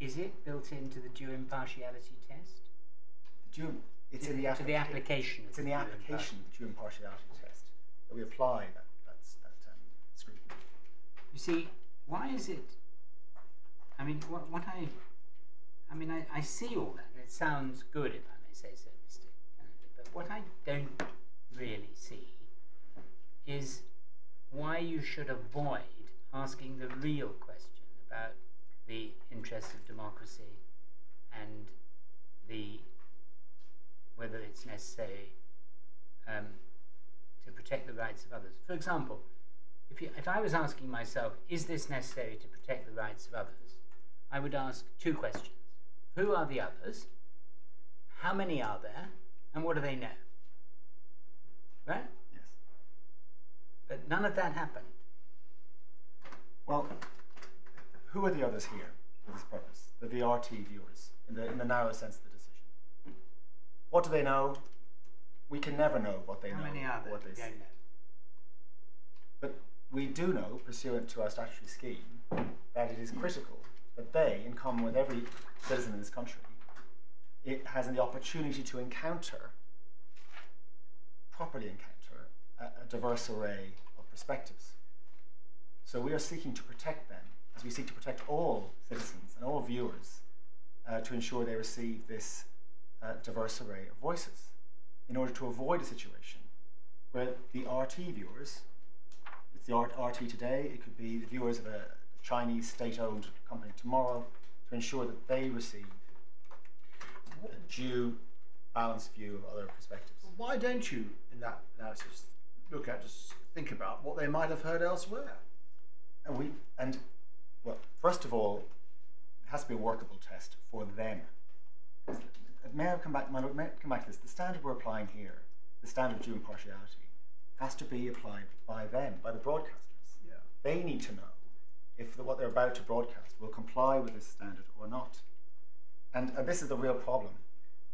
Is it built into the due impartiality test? The due, it's in the, to the application. It's in the application the due impartiality test that we apply that, that's, that um, scrutiny. You see, why is it? I mean, what, what I, I mean, I, I see all that, and it sounds good, if I may say so, Mister Kennedy. But what I don't really see is why you should avoid asking the real question about the interests of democracy and the whether it's necessary um, to protect the rights of others. For example, if, you, if I was asking myself, is this necessary to protect the rights of others, I would ask two questions. Who are the others? How many are there? And what do they know? Right? Yes. But none of that happened. Well, who are the others here for this purpose? The VRT viewers, in the, in the narrow sense of the decision. What do they know? We can never know what they How know. many are there? What they don't see. know. But we do know, pursuant to our statutory scheme, that it is critical that they, in common with every citizen in this country, it has the opportunity to encounter, properly encounter, a, a diverse array of perspectives. So we are seeking to protect them as we seek to protect all citizens and all viewers uh, to ensure they receive this uh, diverse array of voices in order to avoid a situation where the RT viewers, it's the RT today, it could be the viewers of a Chinese state owned company tomorrow, to ensure that they receive a due, balanced view of other perspectives. Why don't you, in that analysis, look at just think about what they might have heard elsewhere? And we and well, first of all, it has to be a workable test for them. May I come back? May I come back to this? The standard we're applying here, the standard of due impartiality, has to be applied by them, by the broadcasters. Yeah. They need to know if the, what they're about to broadcast will comply with this standard or not. And, and this is the real problem,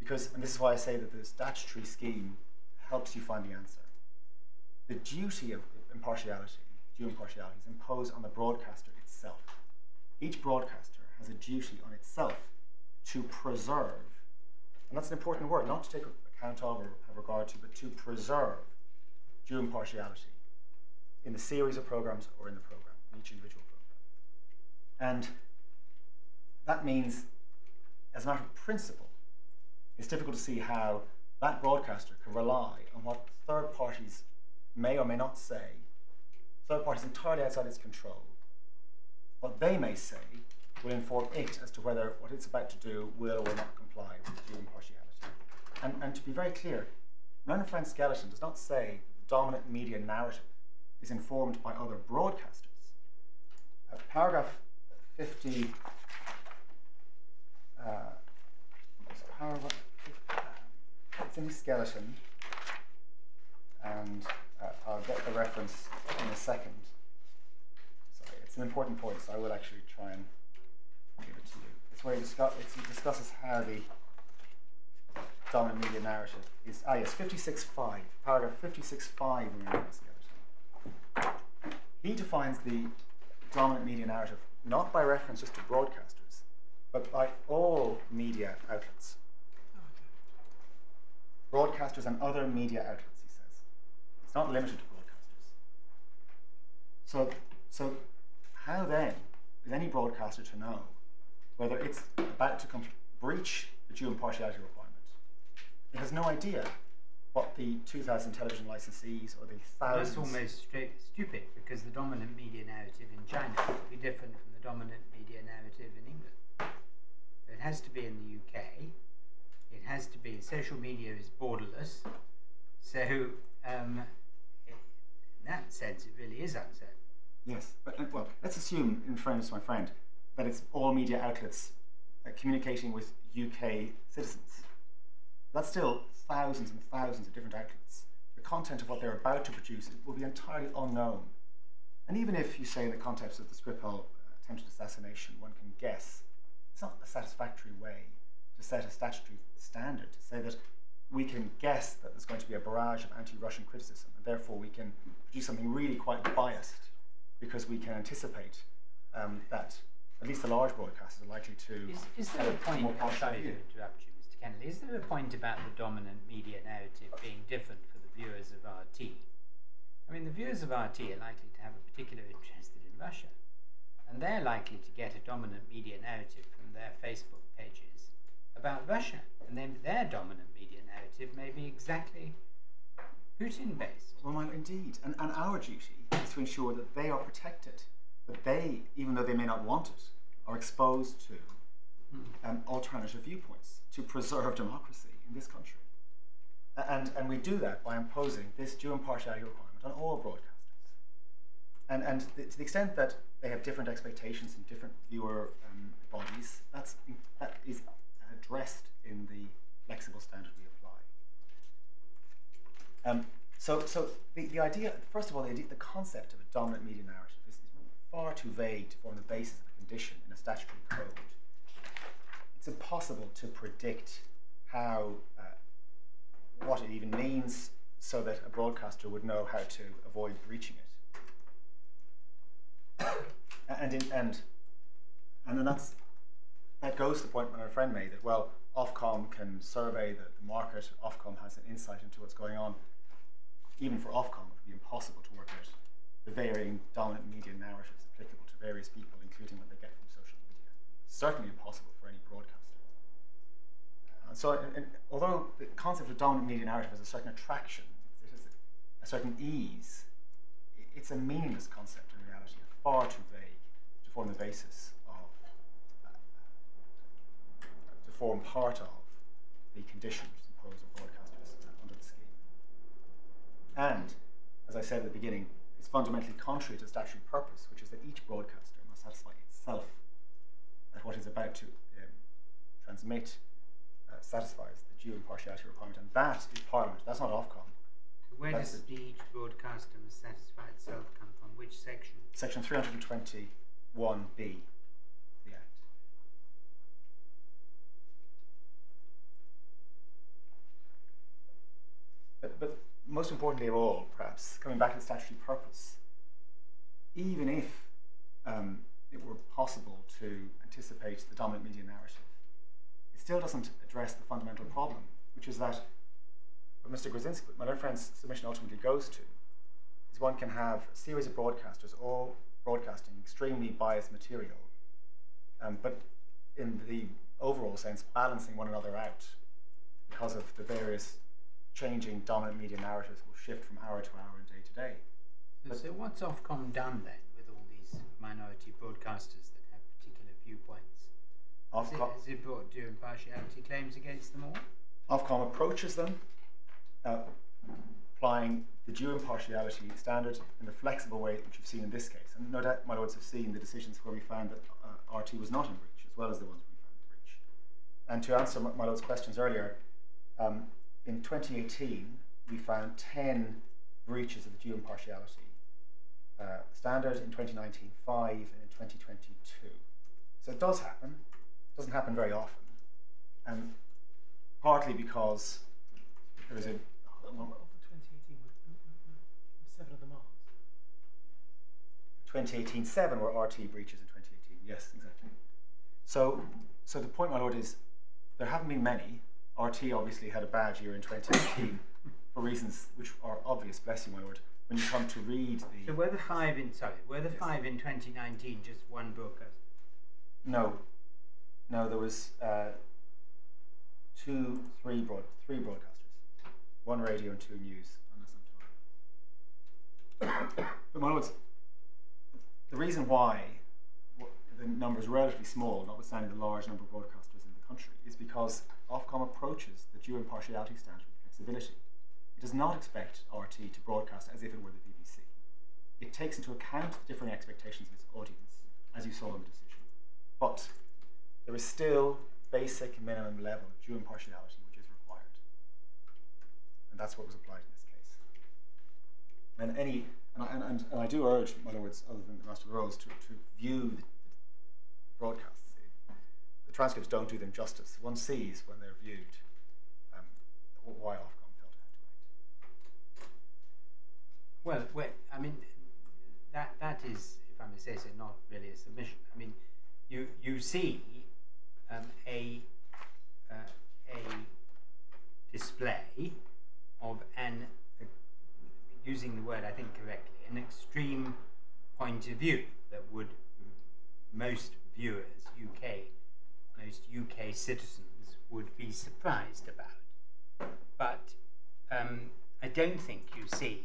because and this is why I say that the statutory scheme helps you find the answer. The duty of impartiality, due impartiality, is imposed on the broadcaster itself. Each broadcaster has a duty on itself to preserve, and that's an important word, not to take account of or have regard to, but to preserve due impartiality in the series of programs or in the program, in each individual program. And that means, as a matter of principle, it's difficult to see how that broadcaster can rely on what third parties may or may not say, third parties entirely outside its control. What they may say will inform it as to whether what it's about to do will or will not comply with due impartiality. And, and to be very clear, Learn Friend Skeleton does not say that the dominant media narrative is informed by other broadcasters. Uh, paragraph 50, uh, paragraph, it's in the skeleton, and uh, I'll get the reference in a second. Sorry, it's an important point, so I will actually try and give it to you. It's where he discuss, discusses how the dominant media narrative is, ah yes, 56.5, paragraph 56.5 in the skeleton. He defines the dominant media narrative not by reference just to broadcasters, but by all media outlets. Broadcasters and other media outlets, he says. It's not limited to broadcasters. So, so how then is any broadcaster to know whether it's about to breach the due impartiality requirement? It has no idea what the 2,000 television licensees or the thousands. That's almost stupid because the dominant media narrative in China will be different from the dominant media narrative in England. It has to be in the UK. It has to be. Social media is borderless. So, um, in that sense, it really is uncertain. Yes, but uh, well, let's assume, in fairness my friend, that it's all media outlets uh, communicating with UK citizens. That's still thousands and thousands of different outlets. The content of what they're about to produce will be entirely unknown. And even if you say in the context of the Skripal uh, attempted assassination, one can guess, it's not a satisfactory way to set a statutory standard, to say that we can guess that there's going to be a barrage of anti-Russian criticism, and therefore we can produce something really quite biased, because we can anticipate um, that at least the large broadcasters are likely to Is, is there a point, more I'm sorry to interrupt you, Mr. Kennedy, is there a point about the dominant media narrative being different for the viewers of RT? I mean, the viewers of RT are likely to have a particular interest in Russia, and they're likely to get a dominant media narrative from their Facebook about Russia, and then their dominant media narrative may be exactly Putin based. Well, well, indeed. And, and our duty is to ensure that they are protected, that they, even though they may not want it, are exposed to um, alternative viewpoints to preserve democracy in this country. And, and we do that by imposing this due impartiality requirement on all broadcasters. And, and th- to the extent that they have different expectations in different viewer um, bodies, that's, that is in the flexible standard we apply. Um, so, so the, the idea, first of all, the, idea, the concept of a dominant media narrative is, is far too vague to form the basis of a condition in a statutory code. It's impossible to predict how, uh, what it even means, so that a broadcaster would know how to avoid breaching it. and in, and and then that's that goes to the point when our friend made that well, Ofcom can survey the, the market. Ofcom has an insight into what's going on. Even for Ofcom, it would be impossible to work out the varying dominant media narratives applicable to various people, including what they get from social media. Certainly impossible for any broadcaster. Uh, so, and, and although the concept of dominant media narrative has a certain attraction, it has a certain ease, it's a meaningless concept in reality, far too vague to form the basis of, uh, to form part of the conditions imposed on broadcasters under the scheme. And, as I said at the beginning, it's fundamentally contrary to statutory purpose, which is that each broadcaster must satisfy itself that what is about to um, transmit uh, satisfies the due impartiality requirement, and that is Parliament. That's not Ofcom. Where That's does the each broadcaster must satisfy itself come from? Which section? Section 321b of the Act. But, but most importantly of all, perhaps, coming back to the statutory purpose, even if um, it were possible to anticipate the dominant media narrative, it still doesn't address the fundamental problem, which is that what Mr. Brzezinski, my other friend's submission ultimately goes to, is one can have a series of broadcasters all broadcasting extremely biased material, um, but in the overall sense, balancing one another out because of the various changing dominant media narratives will shift from hour to hour and day to day. So, so what's Ofcom done then with all these minority broadcasters that have particular viewpoints? Has it, Ofcom, has it brought due impartiality claims against them all? Ofcom approaches them, uh, applying the due impartiality standard in the flexible way which you've seen in this case. And no doubt, my lords, have seen the decisions where we found that uh, RT was not in breach, as well as the ones we found in breach. And to answer my my lord's questions earlier, um, in 2018, we found 10 breaches of the due impartiality uh, standard, in 2019, 5, and in 2022. So it does happen. It doesn't happen very often. And partly because there is a Of the 2018, were, were, were, were seven of them ours. 2018 7 were RT breaches in 2018. Yes, exactly. So, so the point, my lord, is there haven't been many. RT obviously had a bad year in 2018 for reasons which are obvious. Bless you, my lord. When you come to read the. So were the five in sorry, were the Yes. five in 2019 just one broadcast? no, no, there was uh, two, three broad, three broadcasters, one radio and two news, unless I'm told. but my lords, the reason why the number is relatively small, notwithstanding the large number of broadcasters in the country, is because Ofcom approaches the due impartiality standard with flexibility. It does not expect RT to broadcast as if it were the BBC. It takes into account the differing expectations of its audience, as you saw in the decision. But there is still basic minimum level of due impartiality which is required. And that's what was applied in this case. And any and I, and, and, I do urge, in other words, other than the Master of the Rolls, to, to view the. The transcripts don't do them justice. One sees when they're viewed um, why Ofcom felt it had to act. Well, well, I mean, that that is, if I may say so, not really a submission. I mean, you you see um, a uh, a display of an uh, using the word I think correctly, an extreme point of view that would most viewers, UK, most UK citizens would be surprised about. But um, I don't think you see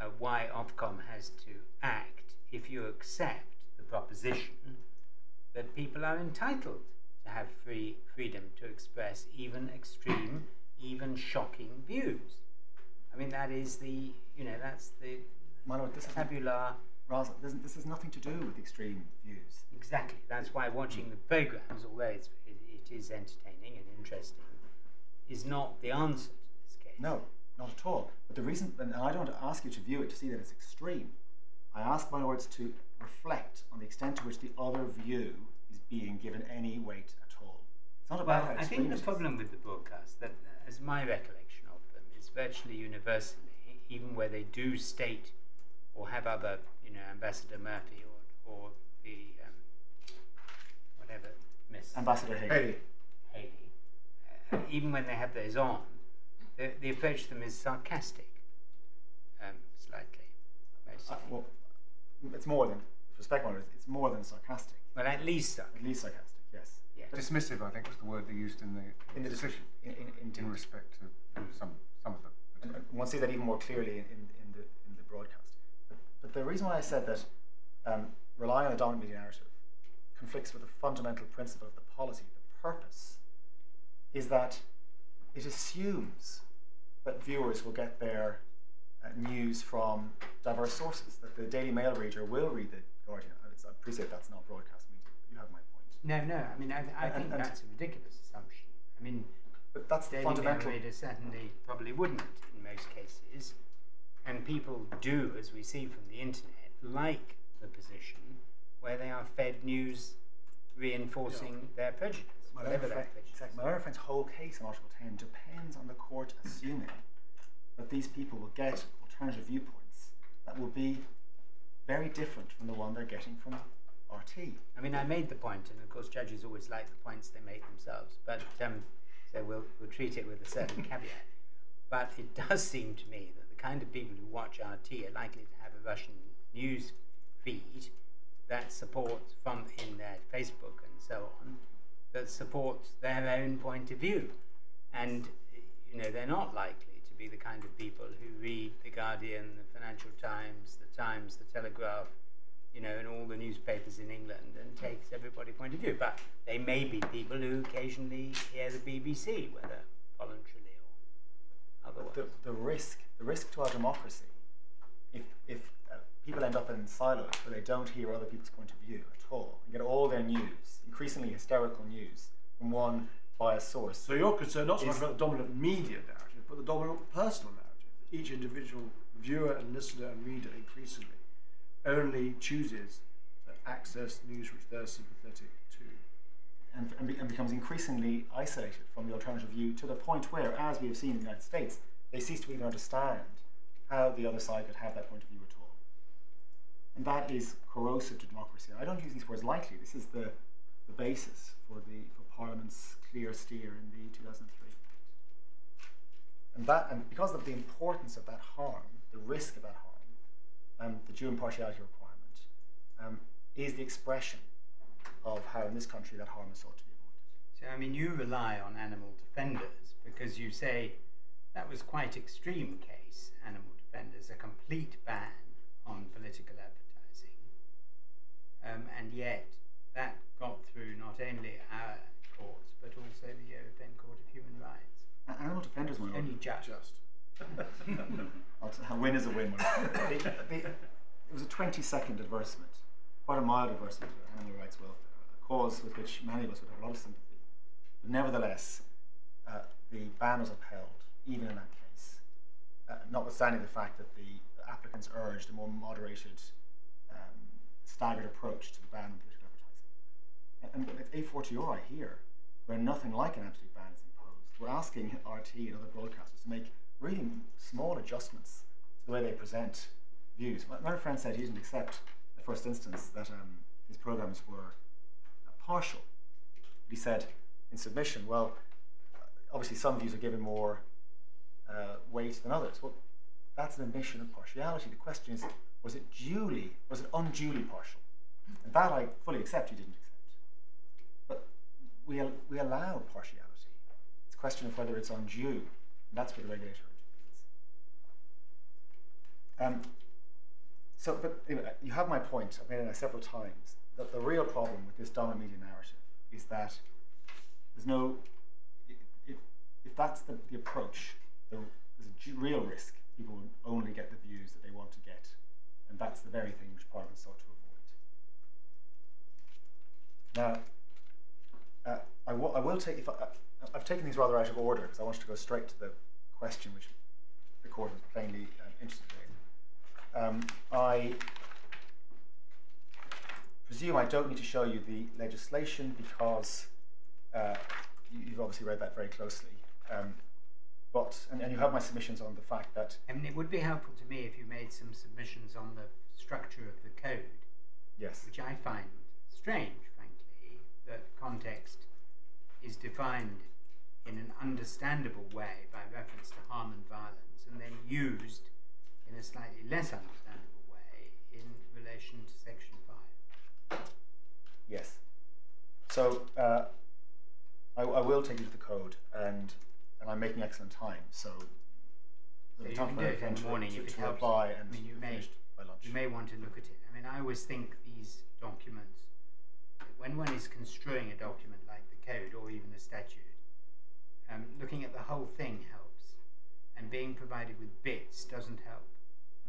uh, why Ofcom has to act if you accept the proposition that people are entitled to have free freedom to express even extreme, even shocking views. I mean, that is the, you know, that's the this is, tabula. Rasa, this, has nothing to do with extreme views. Exactly. That's why watching the programs, although it's, it, it is entertaining and interesting, is not the answer to this case. No, not at all. But the reason, and I don't ask you to view it to see that it's extreme. I ask my lords to reflect on the extent to which the other view is being given any weight at all. It's not about Well, I think the problem with the broadcast, that as my recollection of them, is virtually universally, even where they do state or have other, you know, Ambassador Murphy or, or the um, whatever Miss Ambassador Haley. Hey, Haley, uh, even when they have those on, the, the approach to them is sarcastic, um, slightly. Mostly. Uh, well, it's more than, respect, my lords, it's more than sarcastic. well, at least so. At least sarcastic, yes. Yeah. Dismissive, I think, was the word they used in the, In the decision, In, in, in, in respect to some some of the. and, and one sees that even more clearly in, in, in the in the broadcast. But, the reason why I said that um, relying on the dominant media narrative conflicts with the fundamental principle of the policy, the purpose, is that it assumes that viewers will get their uh, news from diverse sources. That the Daily Mail reader will read the Guardian. I appreciate that's not broadcast media. You have my point. No, no, I mean, I, I And- think and- that's a ridiculous assumption. I mean, But that's the Daily Mail fundamental. reader certainly probably wouldn't in most cases. And people do, as we see from the internet, like the position where they are fed news reinforcing their prejudice, My whatever that prejudice. exactly. My friend's whole case on Article 10 depends on the court assuming that these people will get alternative viewpoints that will be very different from the one they're getting from RT. I mean, I made the point, and of course, judges always like the points they make themselves. But um, so we'll we'll treat it with a certain caveat. but it does seem to me that kind of people who watch RT are likely to have a Russian news feed that supports from in their Facebook and so on that supports their own point of view, and you know they're not likely to be the kind of people who read the Guardian, the Financial Times, the Times, the Telegraph, you know, and all the newspapers in England and takes everybody's point of view. But they may be people who occasionally hear the BBC, whether voluntarily otherwise. the, the risk, the risk to our democracy, if, if uh, people end up in silos where they don't hear other people's point of view at all, and get all their news, increasingly hysterical news, from one biased source. So you're concerned not so much about the dominant media narrative, but the dominant personal narrative. Each individual viewer and listener and reader increasingly only chooses to access news which they're sympathetic to. And, and, be, and becomes increasingly isolated from the alternative view to the point where, as we have seen in the United States, they cease to even understand how the other side could have that point of view at all. And that is corrosive to democracy. I don't use these words lightly. This is the, the basis for, the, for Parliament's clear steer in the 2003 and that, and because of the importance of that harm, the risk of that harm, um, the due impartiality requirement um, is the expression of how in this country that harm is sought to be avoided. So, I mean, you rely on animal defenders because you say that was quite extreme case, animal defenders, a complete ban on political advertising. Um, and yet, that got through not only our courts, but also the European Court of Human Rights. A- Animal defenders, my lord, Only just. Just. I'll t- a win is a win. my lord. the, the, it was a 20 second advertisement, quite a mild advertisement to animal rights welfare, a cause with which many of us would have a lot of sympathy. But nevertheless, uh, the ban was upheld, even in that case, uh, notwithstanding the fact that the applicants urged a more moderated, um, staggered approach to the ban on political advertising. And, and it's a fortiori here, where nothing like an absolute ban is imposed. We're asking RT and other broadcasters to make really small adjustments to the way they present views. My, my friend said he didn't accept, the first instance, that um, his programs were partial. He said in submission, well, obviously some views are given more uh, weight than others. Well, that's an admission of partiality. The question is, was it duly, was it unduly partial? And that I fully accept you didn't accept. But we, al- we allow partiality. It's a question of whether it's undue. And that's what the regulator intervenes. Um, so, but anyway, you have my point. I've made it several times. That the real problem with this dominant media narrative is that there's no. If, if that's the, the approach, there's a real risk people will only get the views that they want to get, and that's the very thing which Parliament sought to avoid. Now, uh, I, will, I will take. If I, I've taken these rather out of order because I wanted to go straight to the question which the court was plainly um, interested in. Um, I presume I don't need to show you the legislation because uh, you, you've obviously read that very closely. Um, but and, and you have my submissions on the fact that I mean, it would be helpful to me if you made some submissions on the structure of the code, yes, which I find strange, frankly, that context is defined in an understandable way by reference to harm and violence, and then used in a slightly less understandable way in relation to Section 5. Yes. So uh, I, I will take you to the code, and and I'm making excellent time. So So the you can do it in the morning to, if it to helps. reply I and mean, you may- by lunch. You may want to look at it. I mean, I always think these documents, when one is construing a document like the code or even a statute, um, looking at the whole thing helps, and being provided with bits doesn't help.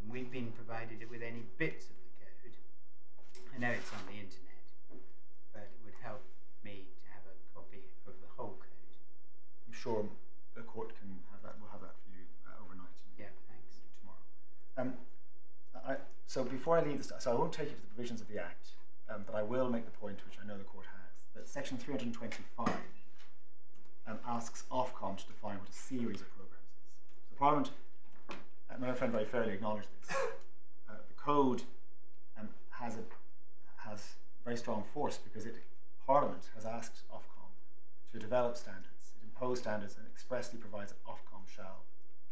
And we've been provided with any bits of the code. I know it's on the internet, but it would help me to have a copy of the whole code. I'm sure the court can have that. We'll have that for you uh, overnight. and Yeah, thanks. tomorrow. Um, I, so before I leave this, so I won't take you to the provisions of the Act, um, but I will make the point, which I know the court has, that Section 325 um, asks Ofcom to define what a series of programs is. So Parliament, uh, my friend very fairly acknowledged this. Uh, the code um, has a has very strong force because it Parliament has asked Ofcom to develop standards, it imposed standards, and expressly provides that Ofcom shall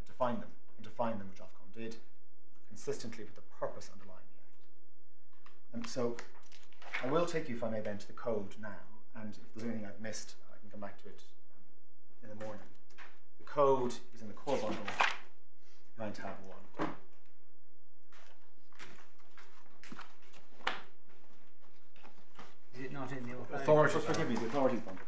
define them and define them, which Ofcom did, consistently with the purpose underlying the Act. And so I will take you, if I may, then to the code now, and if there's anything I've missed, I can come back to it um, in the morning. The code is in the core bundle, line tab 1. Is it not in the authority? Authority. For- Forgive me, the authorities bundle.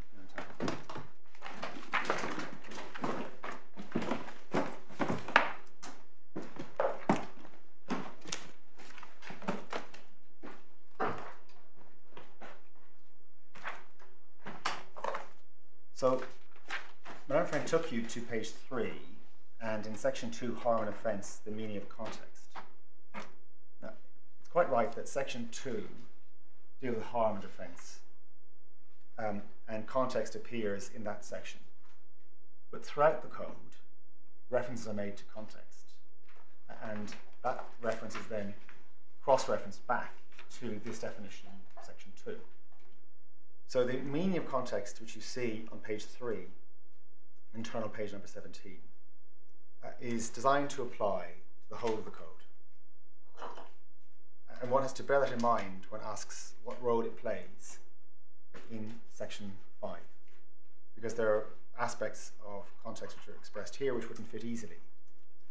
So, Madame Frank took you to page three, and in section two, harm and offence, the meaning of context. Now, it's quite right that section two deals with harm and offence, um, and context appears in that section. But throughout the code, references are made to context, and that reference is then cross-referenced back to this definition in section two. So the meaning of context, which you see on page three, internal page number 17, uh, is designed to apply to the whole of the code. And one has to bear that in mind when asks what role it plays in section 5. Because there are aspects of context which are expressed here which wouldn't fit easily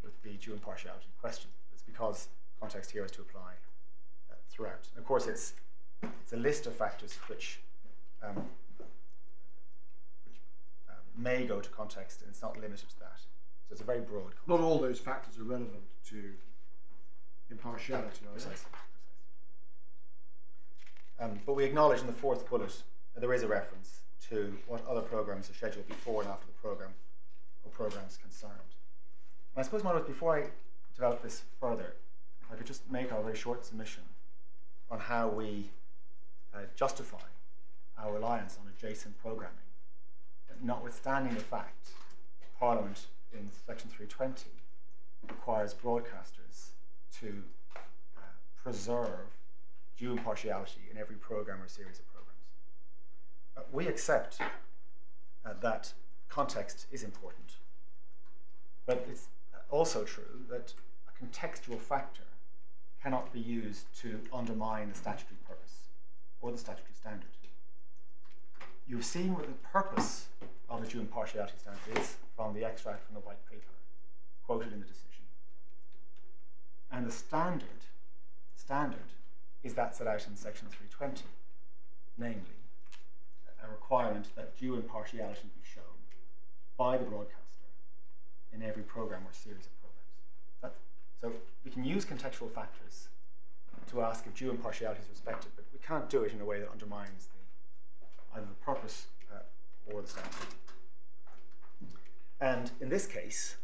with the due impartiality question. It's because context here is to apply uh, throughout. And of course, it's, it's a list of factors which um, which um, may go to context, and it's not limited to that. So it's a very broad. Not all those factors are relevant to impartiality, are they? Um, but we acknowledge in the fourth bullet that there is a reference to what other programs are scheduled before and after the program or programs concerned. And I suppose, Margaret, before I develop this further, if I could just make a very short submission on how we uh, justify our reliance on adjacent programming, notwithstanding the fact Parliament in section 320 requires broadcasters to uh, preserve due impartiality in every program or series of programs. Uh, we accept uh, that context is important, but it's also true that a contextual factor cannot be used to undermine the statutory purpose or the statutory standard. You've seen what the purpose of the due impartiality standard is from the extract from the white paper quoted in the decision. And the standard, standard is that set out in section 320, namely a requirement that due impartiality be shown by the broadcaster in every program or series of programs. So we can use contextual factors to ask if due impartiality is respected, but we can't do it in a way that undermines the, either the purpose uh, or the standard. And in this case,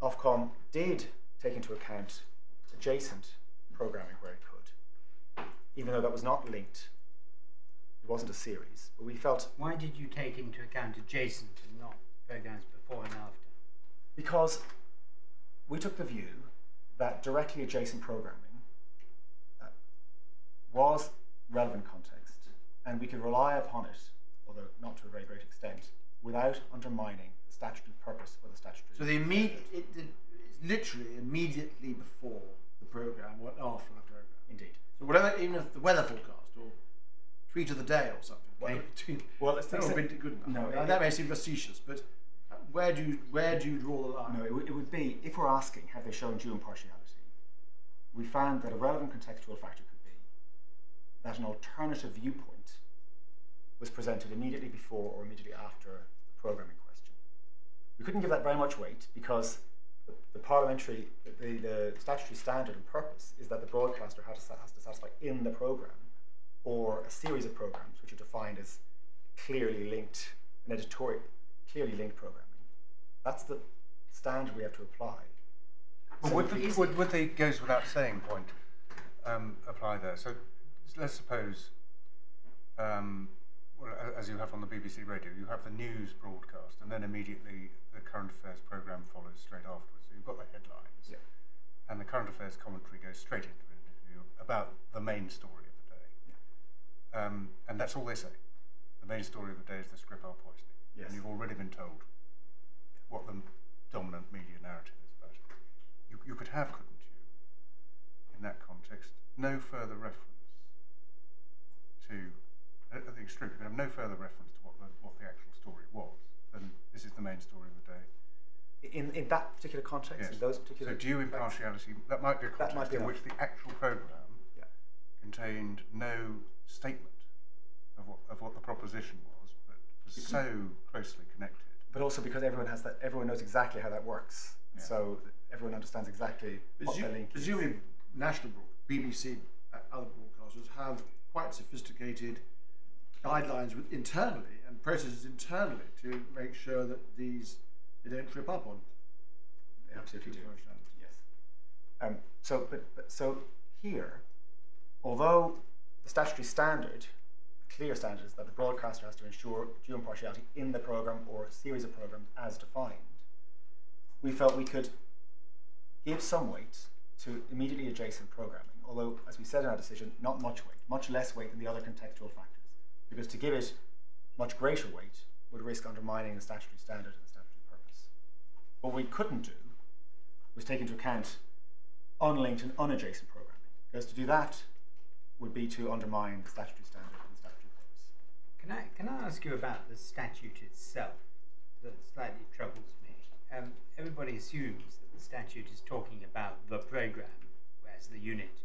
Ofcom did take into account adjacent programming where it could, even though that was not linked. It wasn't a series, but we felt Why did you take into account adjacent and not programs before and after? because we took the view that directly adjacent programming uh, was relevant context, and we could rely upon it, although not to a very great extent, without undermining the statutory purpose or the statutory. So the immediate, it, it, it's literally immediately before program or after the program. Indeed. So whatever, even if the weather forecast or tweet of the day or something. Well, okay? tweet, well, it's- not good enough. no, it- that may seem facetious, but where do you where do you draw the line? No, it, would- it would be if we're asking, have they shown due impartiality? We found that a relevant contextual factor could be that an alternative viewpoint was presented immediately before or immediately after the program in question. We couldn't give that very much weight because the, the parliamentary, the, the statutory standard and purpose is that the broadcaster has to, has to satisfy in the program or a series of programs which are defined as clearly linked, an editorial, clearly linked programming. That's the standard we have to apply. But would the, would, would the goes without saying point um, apply there? So let's suppose, um, well, as you have on the BBC radio, you have the news broadcast, and then immediately the current affairs programme follows straight afterwards. Got the headlines, Yeah. and the current affairs commentary goes straight into an interview about the main story of the day. Um, and that's all they say. The main story of the day is the Skripal poisoning. Yes. And you've already been told what the dominant media narrative is about. You, you could have, couldn't you, in that context, no further reference to, at the extreme, you could have no further reference to what the, what the actual story was than this is the main story of the day. In, in that particular context, in those particular so due facts- impartiality, that might be a context be in enough. which the actual programme Yeah. contained no statement of what, of what the proposition was, but was so closely connected. but also because everyone has that, everyone knows exactly how that works. Yeah. So everyone understands exactly what Presu- the link is. presumably, national broad, BBC, uh, other broadcasters have quite sophisticated guidelines with, internally and processes internally to make sure that these they don't trip up on. They absolutely do. functionality. Yes. Um, so, but, but so here, although the statutory standard, the clear standard is that the broadcaster has to ensure due impartiality in the program or series of programs as defined, we felt we could give some weight to immediately adjacent programming, although, as we said in our decision, not much weight, much less weight than the other contextual factors, because to give it much greater weight would risk undermining the statutory standard and the statutory purpose. What we couldn't do was take into account unlinked and unadjacent programming, because to do that would be to undermine the statutory standard and the statutory purpose. Can I can I ask you about the statute itself? That slightly troubles me. Um, everybody assumes that the statute is talking about the program, whereas the unit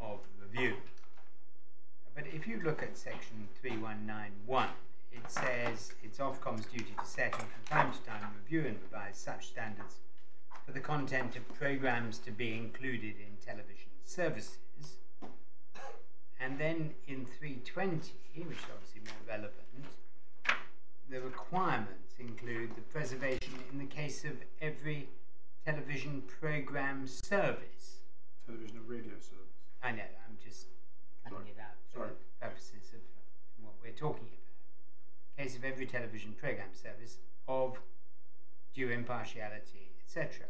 of review. But if you look at section three one nine one, it says it's Ofcom's duty to set and from time to time review and revise such standards for the content of programs to be included in television services. And then in 320, which is obviously more relevant, the requirements include the preservation in the case of every television program service. Television and radio service. I know, I'm just cutting Sorry. it out for Sorry. the purposes of what we're talking about. Case of every television program service of due impartiality, etc.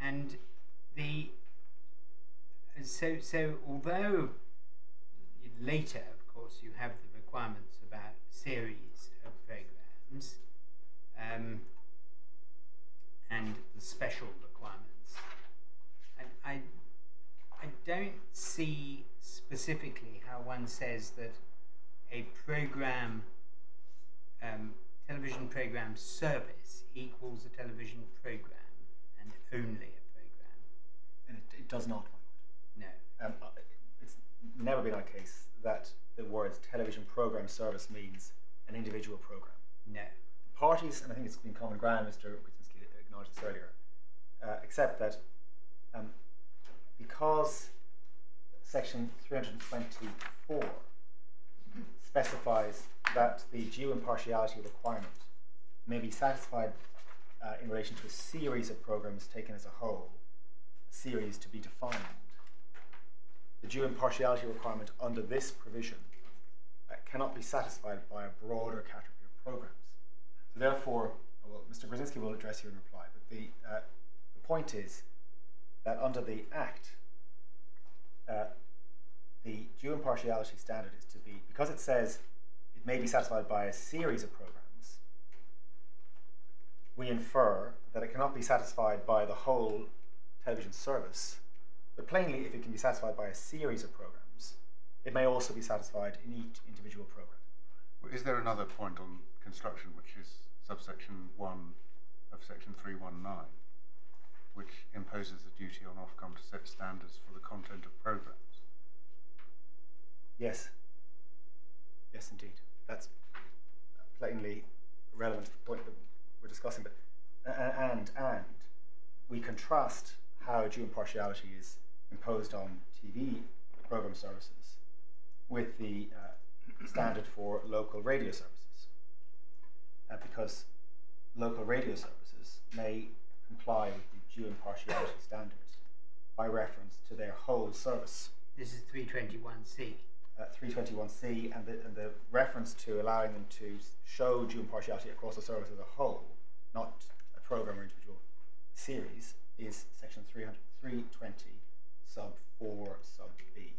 And the so so although later, of course, you have the requirements about series of programs um, and the special requirements. And I, I don't see specifically how one says that a program, um, television program service equals a television program and only a program. And it, it does not. No. Um, uh, it's never been our case that the words television program service means an individual program. No. The parties, and I think it's been common ground, Mr. Brzezinski acknowledged this earlier, uh, accept that um, because section 324 specifies that the due impartiality requirement may be satisfied uh, in relation to a series of programs taken as a whole, a series to be defined. The due impartiality requirement under this provision uh, cannot be satisfied by a broader category of programs. So therefore, well, Mr. Brzezinski will address you in reply, but the, uh, the point is that under the Act, uh, the due impartiality standard is to be, because it says it may be satisfied by a series of programs, we infer that it cannot be satisfied by the whole television service, but plainly, if it can be satisfied by a series of programs, it may also be satisfied in each individual program. Well, Is there another point on construction, which is subsection 1 of section 319, which imposes the duty on Ofcom to set standards for the content of programs? Yes. Yes, indeed. That's plainly relevant to the point that we're discussing. But and and we contrast how due impartiality is imposed on TV program services with the uh, standard for local radio services, uh, because local radio services may comply with the due impartiality standards by reference to their whole service This is 321C. Uh, 321C and the, and the reference to allowing them to show due impartiality across the service as a whole, not a program or individual series, is section 300, 320 sub 4 sub B.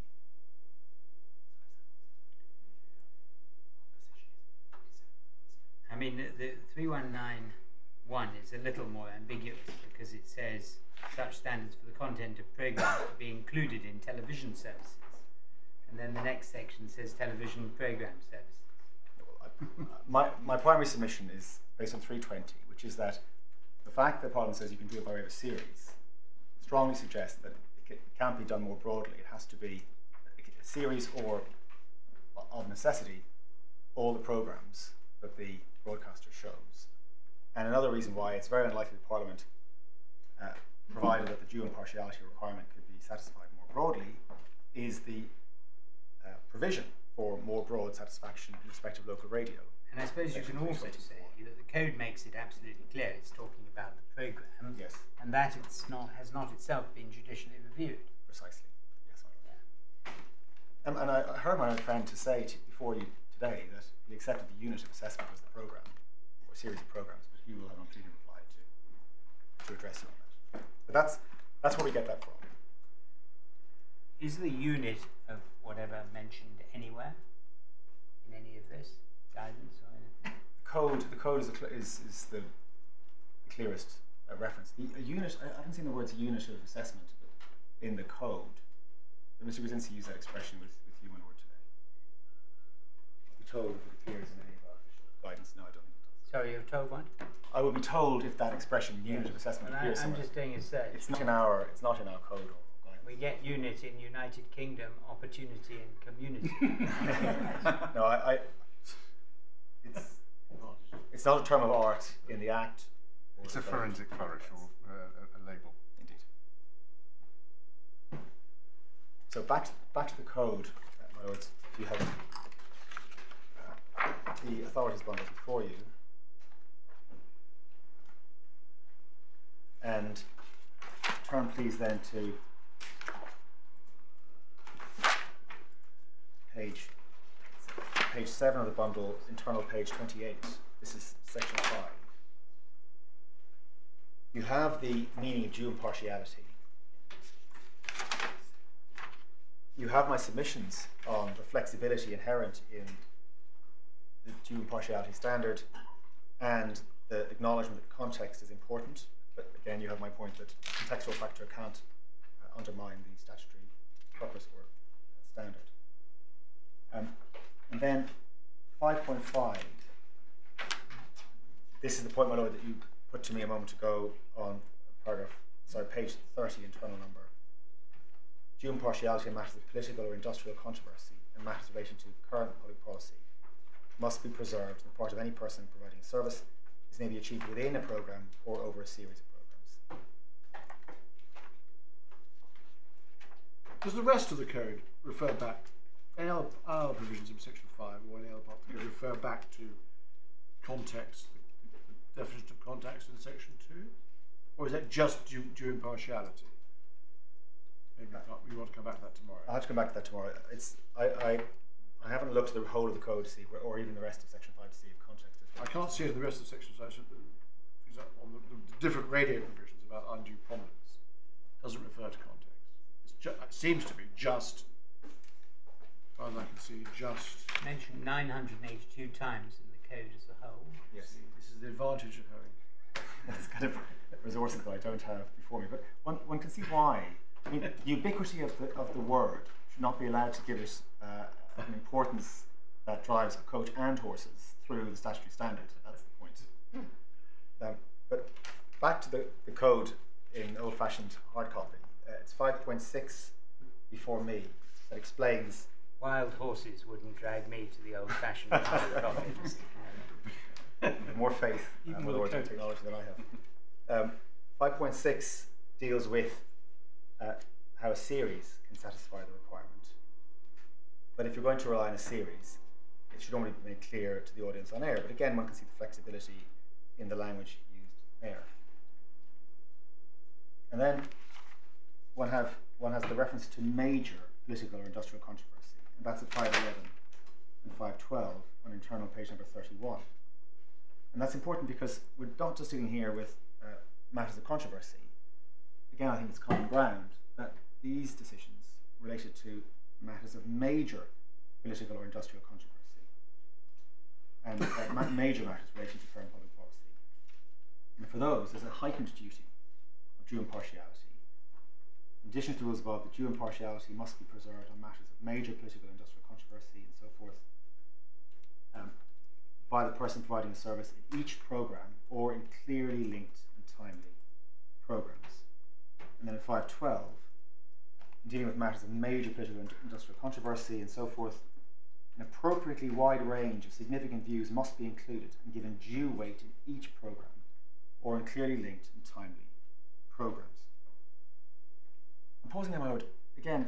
I mean, the, the 3191 is a little more ambiguous because it says such standards for the content of programs to be included in television services. And then the next section says television program services. my, my primary submission is based on 320, which is that the fact that Parliament says you can do it by way of a series strongly suggests that it, can't be done more broadly. It has to be a series or, of necessity, all the programs that the broadcaster shows. And another reason why it's very unlikely that Parliament, uh, provided that the due impartiality requirement could be satisfied more broadly, is the uh, provision for more broad satisfaction in respect of local radio. And I suppose you can also say that the code makes it absolutely clear it's talking about the program, Yes, and that it's not has not itself been judicially reviewed. precisely. Yes, I know. Um, and I, I heard my friend to say to, before you today that he accepted the unit of assessment as the program, or series of programs, but he will have completely replied to, to address you on that. But that's, that's where we get that from. Is the unit of whatever mentioned anywhere in any of this guidance or anything? The code, the code is, the is, is the clearest uh, reference. The a unit, I, I haven't seen the words unit of assessment in the code. But Mr. Brzezinski used that expression with, with you and Word today. I'll be told if it appears in any of our official guidance. No, I don't think it does. Sorry, you're told what? I will be told if that expression, unit of assessment, Well, appears I'm somewhere. just doing a search. It's not in our, it's not in our code or. We get unit in United Kingdom, opportunity in community. no, I, I it's, it's not a term of art in the Act. It's a forensic flourish or uh, a, a label. Indeed. So back to, back to the code, uh, my lords, if you have uh, the authorities bundle before you. And turn please then to page page seven of the bundle, internal page twenty-eight. This is section five. You have the meaning of due impartiality. You have my submissions on the flexibility inherent in the due impartiality standard and the acknowledgement that context is important. But again, you have my point that contextual factor can't uh, undermine the statutory purpose or standard. Um, and then 5.5. This is the point, my lord, that you put to me a moment ago on paragraph, sorry, page 30, internal number. Due impartiality in matters of political or industrial controversy and matters relating to current public policy must be preserved on the part of any person providing a service. This may be achieved within a programme or over a series of programmes. Does the rest of the code refer back, any other, other provisions in section 5 or any other part of refer back to context, the, the definition of context in section 2? Or is that just due, due impartiality? Maybe you, can't, want to come back to that tomorrow. I'll have to come back to that tomorrow. It's I, I, I haven't looked at the whole of the code to see, where, or even the rest of section 5 to see if context is. I can't see it in the rest of the section, so for example, on the, the different radio provisions about undue prominence, doesn't refer to context. It's it seems to be just, as far as I can see, just. Mentioned 982 times in the code as a whole. Yes. This is the advantage of having. That's kind of resources that I don't have before me. But one, one can see why. I mean, the ubiquity of the, of the word should not be allowed to give it uh, an importance that drives a coach and horses through the statutory standard. That's the point. Um, but back to the, the code in old fashioned hard copy. Uh, it's 5.6 before me that explains Wild horses wouldn't drag me to the old-fashioned office. more faith Even um, with a Lord, in coach. technology than I have. Um, 5.6 deals with uh, how a series can satisfy the requirement. But if you're going to rely on a series, it should only be made clear to the audience on air. But again, one can see the flexibility in the language used there. And then one have one has the reference to major political or industrial controversy, and that's at 511 and 512 on internal page number 31. And that's important because we're not just dealing here with uh, matters of controversy. Again, I think it's common ground that these decisions related to matters of major political or industrial controversy and uh, ma- major matters relating to current public policy. And for those, there's a heightened duty of due impartiality. In addition to rules above, the due impartiality must be preserved on matters of major political and industrial controversy and so forth um, by the person providing the service in each program or in clearly linked and timely programs. And then in 512, in dealing with matters of major political and industrial controversy and so forth, an appropriately wide range of significant views must be included and given due weight in each program or in clearly linked and timely programs. I'm posing them out again,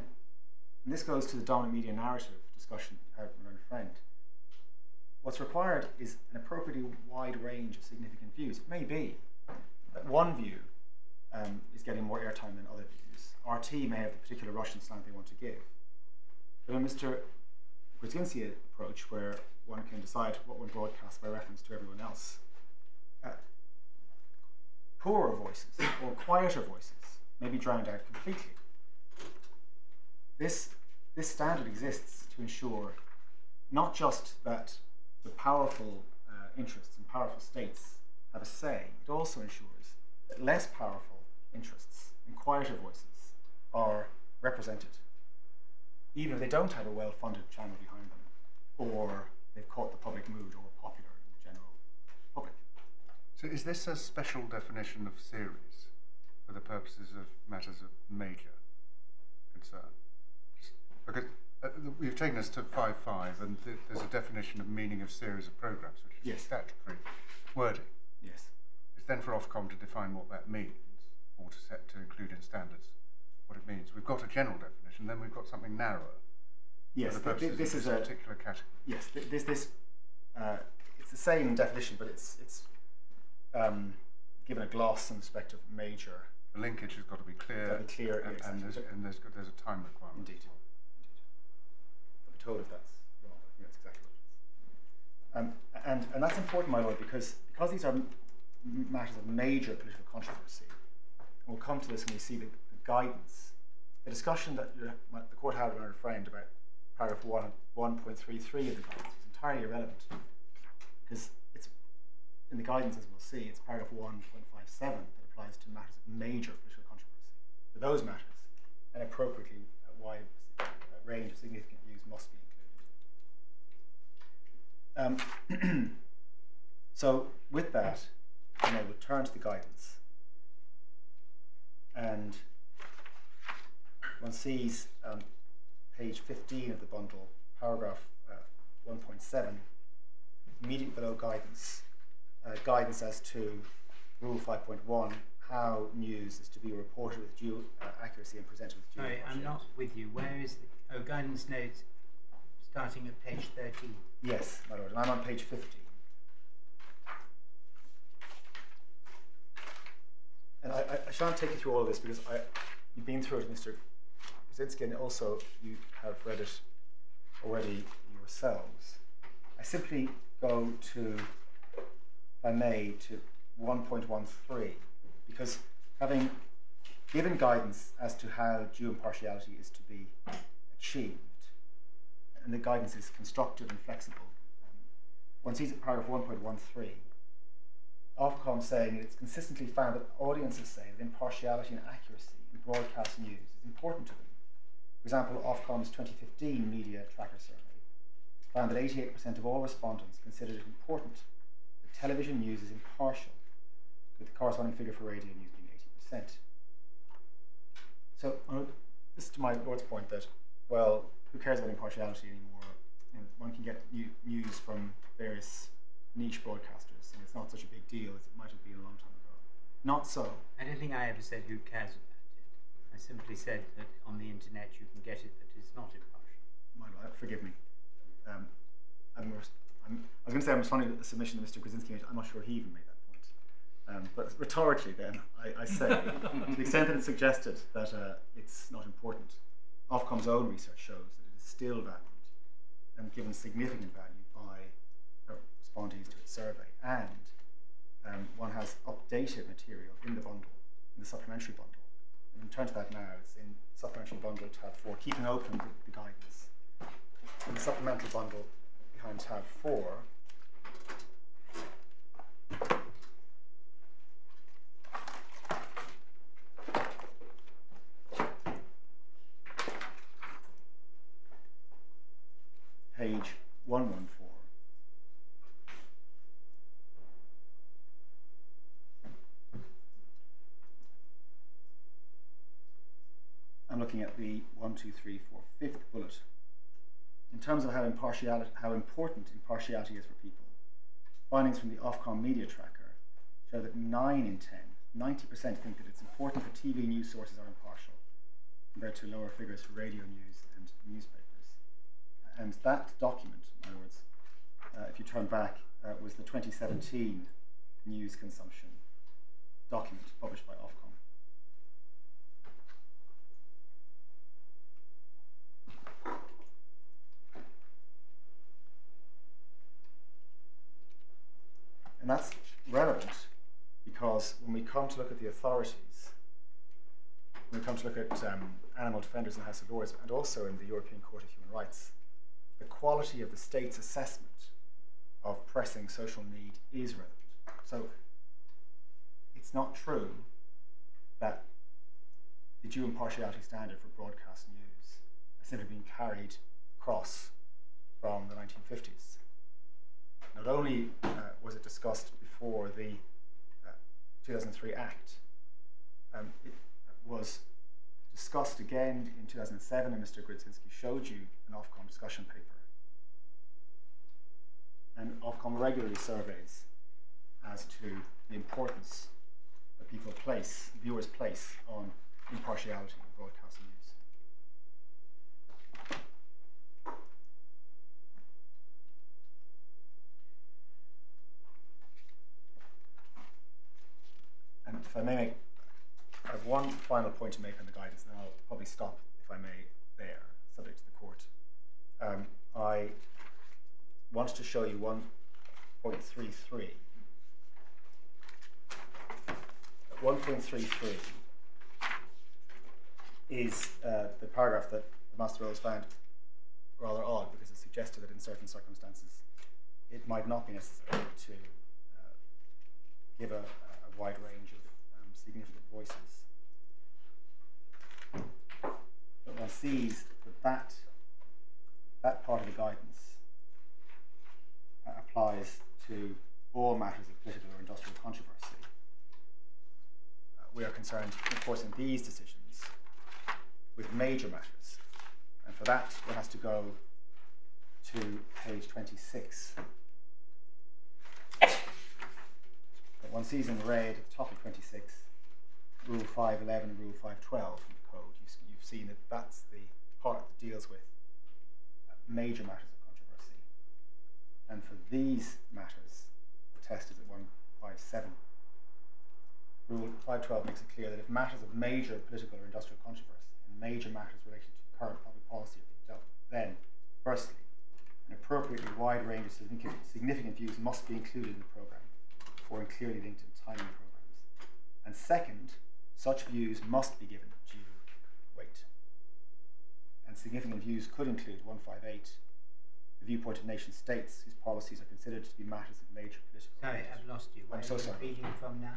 and this goes to the dominant media narrative discussion I had with my friend. What's required is an appropriately wide range of significant views. It may be that one view um, is getting more airtime than other views. RT may have the particular Russian slant they want to give. But in Mr. Grodzinski approach, where one can decide what one broadcasts by reference to everyone else, uh, poorer voices or quieter voices may be drowned out completely. This, this standard exists to ensure not just that the powerful uh, interests and powerful states have a say, it also ensures that less powerful interests and quieter voices are represented, even if they don't have a well funded channel behind them or they've caught the public mood or popular in the general public. So is this a special definition of series for the purposes of matters of major concern? Because uh, we've taken us to 5.5 and th- there's a definition of meaning of series of programs, which is Yes. statutory wording. Yes. It's then for Ofcom to define what that means or to set to include in standards what it means. We've got a general definition, then we've got something narrower Yes, th- th- this is a particular category. yes. Th- this this uh, it's the same definition, but it's it's um, given a gloss in respect of major. The linkage has got to be clear, be clear, and, and, there's, and there's, there's a time requirement. Indeed. Told if that's wrong, I think that's exactly what it is. Um, and, and that's important, my lord, because, because these are matters of major political controversy, we'll come to this when we see the, the guidance. The discussion that the court had friend about paragraph 1, 1.33 of the guidance is entirely irrelevant, because it's in the guidance, as we'll see, it's paragraph 1.57 that applies to matters of major political controversy. For those matters, an appropriately uh, wide uh, range of significant views must be included. Um, so, with that, you know, we'll turn to the guidance. And one sees um, page 15 of the bundle, paragraph uh, 1.7, immediately below guidance, uh, guidance as to Rule 5.1, how news is to be reported with due uh, accuracy and presented with due Sorry, I'm not with you. Where is the oh guidance notes starting at page thirteen? Yes, my lord, and I'm on page 50. And I, I, I shan't take you through all of this because I, you've been through it, Mr. Grodzinski, and also you have read it already yourselves. I simply go to, if I may, to 1.13 because having given guidance as to how due impartiality is to be achieved, and the guidance is constructive and flexible. One sees at paragraph 1.13, Ofcom saying it's consistently found that audiences say that impartiality and accuracy in broadcast news is important to them. For example, Ofcom's 2015 media tracker survey found that 88% of all respondents considered it important that television news is impartial, with the corresponding figure for radio news being 80%. So, uh, this is to my Lord's point that, well, who cares about impartiality anymore? Know, one can get new, news from various niche broadcasters, and it's not such a big deal as it might have been a long time ago. Not so. I don't think I ever said who cares about it. I simply said that on the internet you can get it that it's not impartial. My Lord, forgive me. Um, I'm, I'm, I was going to say I'm responding to the submission that Mr. Grodzinski made. I'm not sure he even made that point. Um, but rhetorically, then, I, I say, to the extent that it's suggested that uh, it's not important, Ofcom's own research shows is still valued and given significant value by respondents to its survey. And um, one has updated material in the bundle, in the supplementary bundle. And we can turn to that now. It's in supplementary bundle tab 4, keeping open the, the guidance. In the supplementary bundle behind tab 4, looking at the one, two, three, four, fifth bullet. In terms of how impartiality, how important impartiality is for people, findings from the Ofcom Media Tracker show that nine in 10, 90% think that it's important for TV news sources are impartial, compared to lower figures for radio news and newspapers. And that document, in other words, uh, if you turn back, uh, was the 2017 news consumption document published by Ofcom. And that's relevant because when we come to look at the authorities, when we come to look at um, animal defenders in the House of Lords and also in the European Court of Human Rights, the quality of the state's assessment of pressing social need is relevant. So it's not true that the due impartiality standard for broadcast news has simply been carried across from the 1950s. Not only uh, was it discussed before the uh, 2003 Act, um, it was discussed again in 2007, and Mr. Grodzinski showed you an Ofcom discussion paper. And Ofcom regularly surveys as to the importance that people place, viewers place on impartiality in broadcast news. And if I may make, I have one final point to make on the guidance, and I'll probably stop, if I may, there, subject to the court. Um, I wanted to show you 1.33. 1.33 is uh, the paragraph that the Master Rolls found rather odd because it suggested that in certain circumstances it might not be necessary to uh, give a, a, wide range of significant voices. But one sees that that, that part of the guidance uh, applies to all matters of political or industrial controversy. Uh, we are concerned, of course, in these decisions with major matters. And for that, one has to go to page 26. But one sees in red at the top of 26, Rule 511 and Rule 512 from the code. You've, seen that that's the part that deals with uh, major matters of controversy. And for these matters, the test is at 157. Rule 512 makes it clear that if matters of major political or industrial controversy and major matters related to current public policy are being dealt with, then, firstly, an appropriately wide range of significant, views must be included in the programme or in clearly linked and timely programmes. And second, such views must be given due weight. And significant views could include 158, the viewpoint of nation states whose policies are considered to be matters of major political. Sorry, I've lost you. I'm Where so you sorry. reading from now?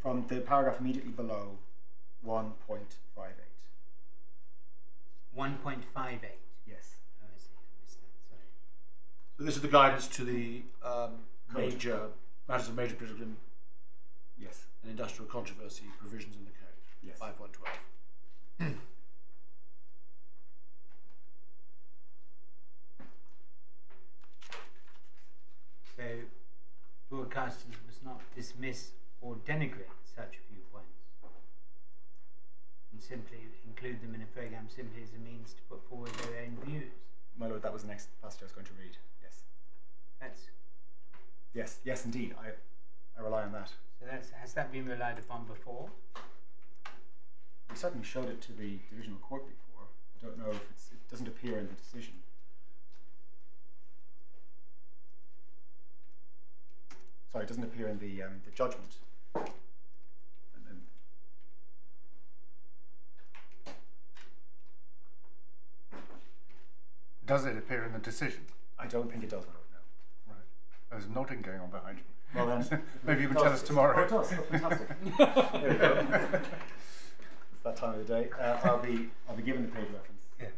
From the paragraph immediately below 1.58. 1.58. Yes. Oh, I see. I missed that. Sorry. So this is the guidance to the um, major matters of major political and industrial controversy provisions in the code. Yes. Five point twelve. So, broadcasters must not dismiss or denigrate such viewpoints and simply include them in a programme simply as a means to put forward their own views. My lord, that was the next passage I was going to read. Yes. That's Yes, yes, indeed. I, I rely on that. So. That's has that been relied upon before? We certainly showed it to the divisional court before. I don't know if it's, it doesn't appear in the decision. Sorry, it doesn't appear in the um, the judgment. Does it appear in the decision? I don't think it does, my. No. Right. There's nodding going on behind you. Well then, Maybe you can tell us tomorrow. Oh, it does. Oh, fantastic. there we go. it's that time of the day. Uh, I'll be I'll be given the page reference. Yeah.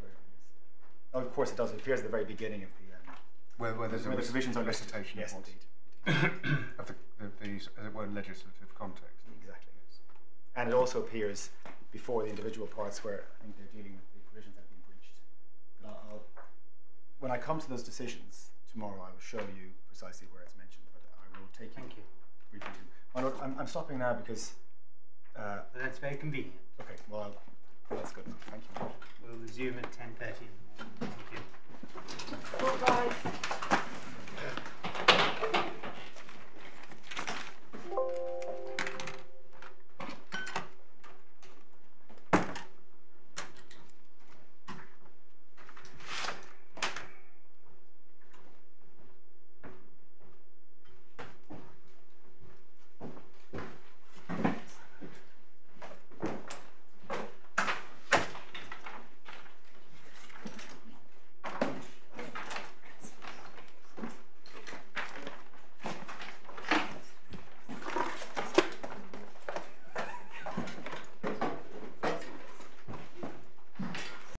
Oh, of course it does. It appears at the very beginning of the um, Where, where there's a where the provisions are recitation Yes, of, indeed. of the, the, these, as it were, legislative context. Exactly. Yes. And it also appears before the individual parts where I think they're dealing with the provisions that have been breached. But I'll, I'll, when I come to those decisions tomorrow, I will show you precisely where it's mentioned. But I take you Thank you. briefly to. My lord, I'm, I'm stopping now because. Uh, that's very convenient. okay, well, that's good. Thank you. We'll resume at 10.30 in the morning. Thank you. Well, guys.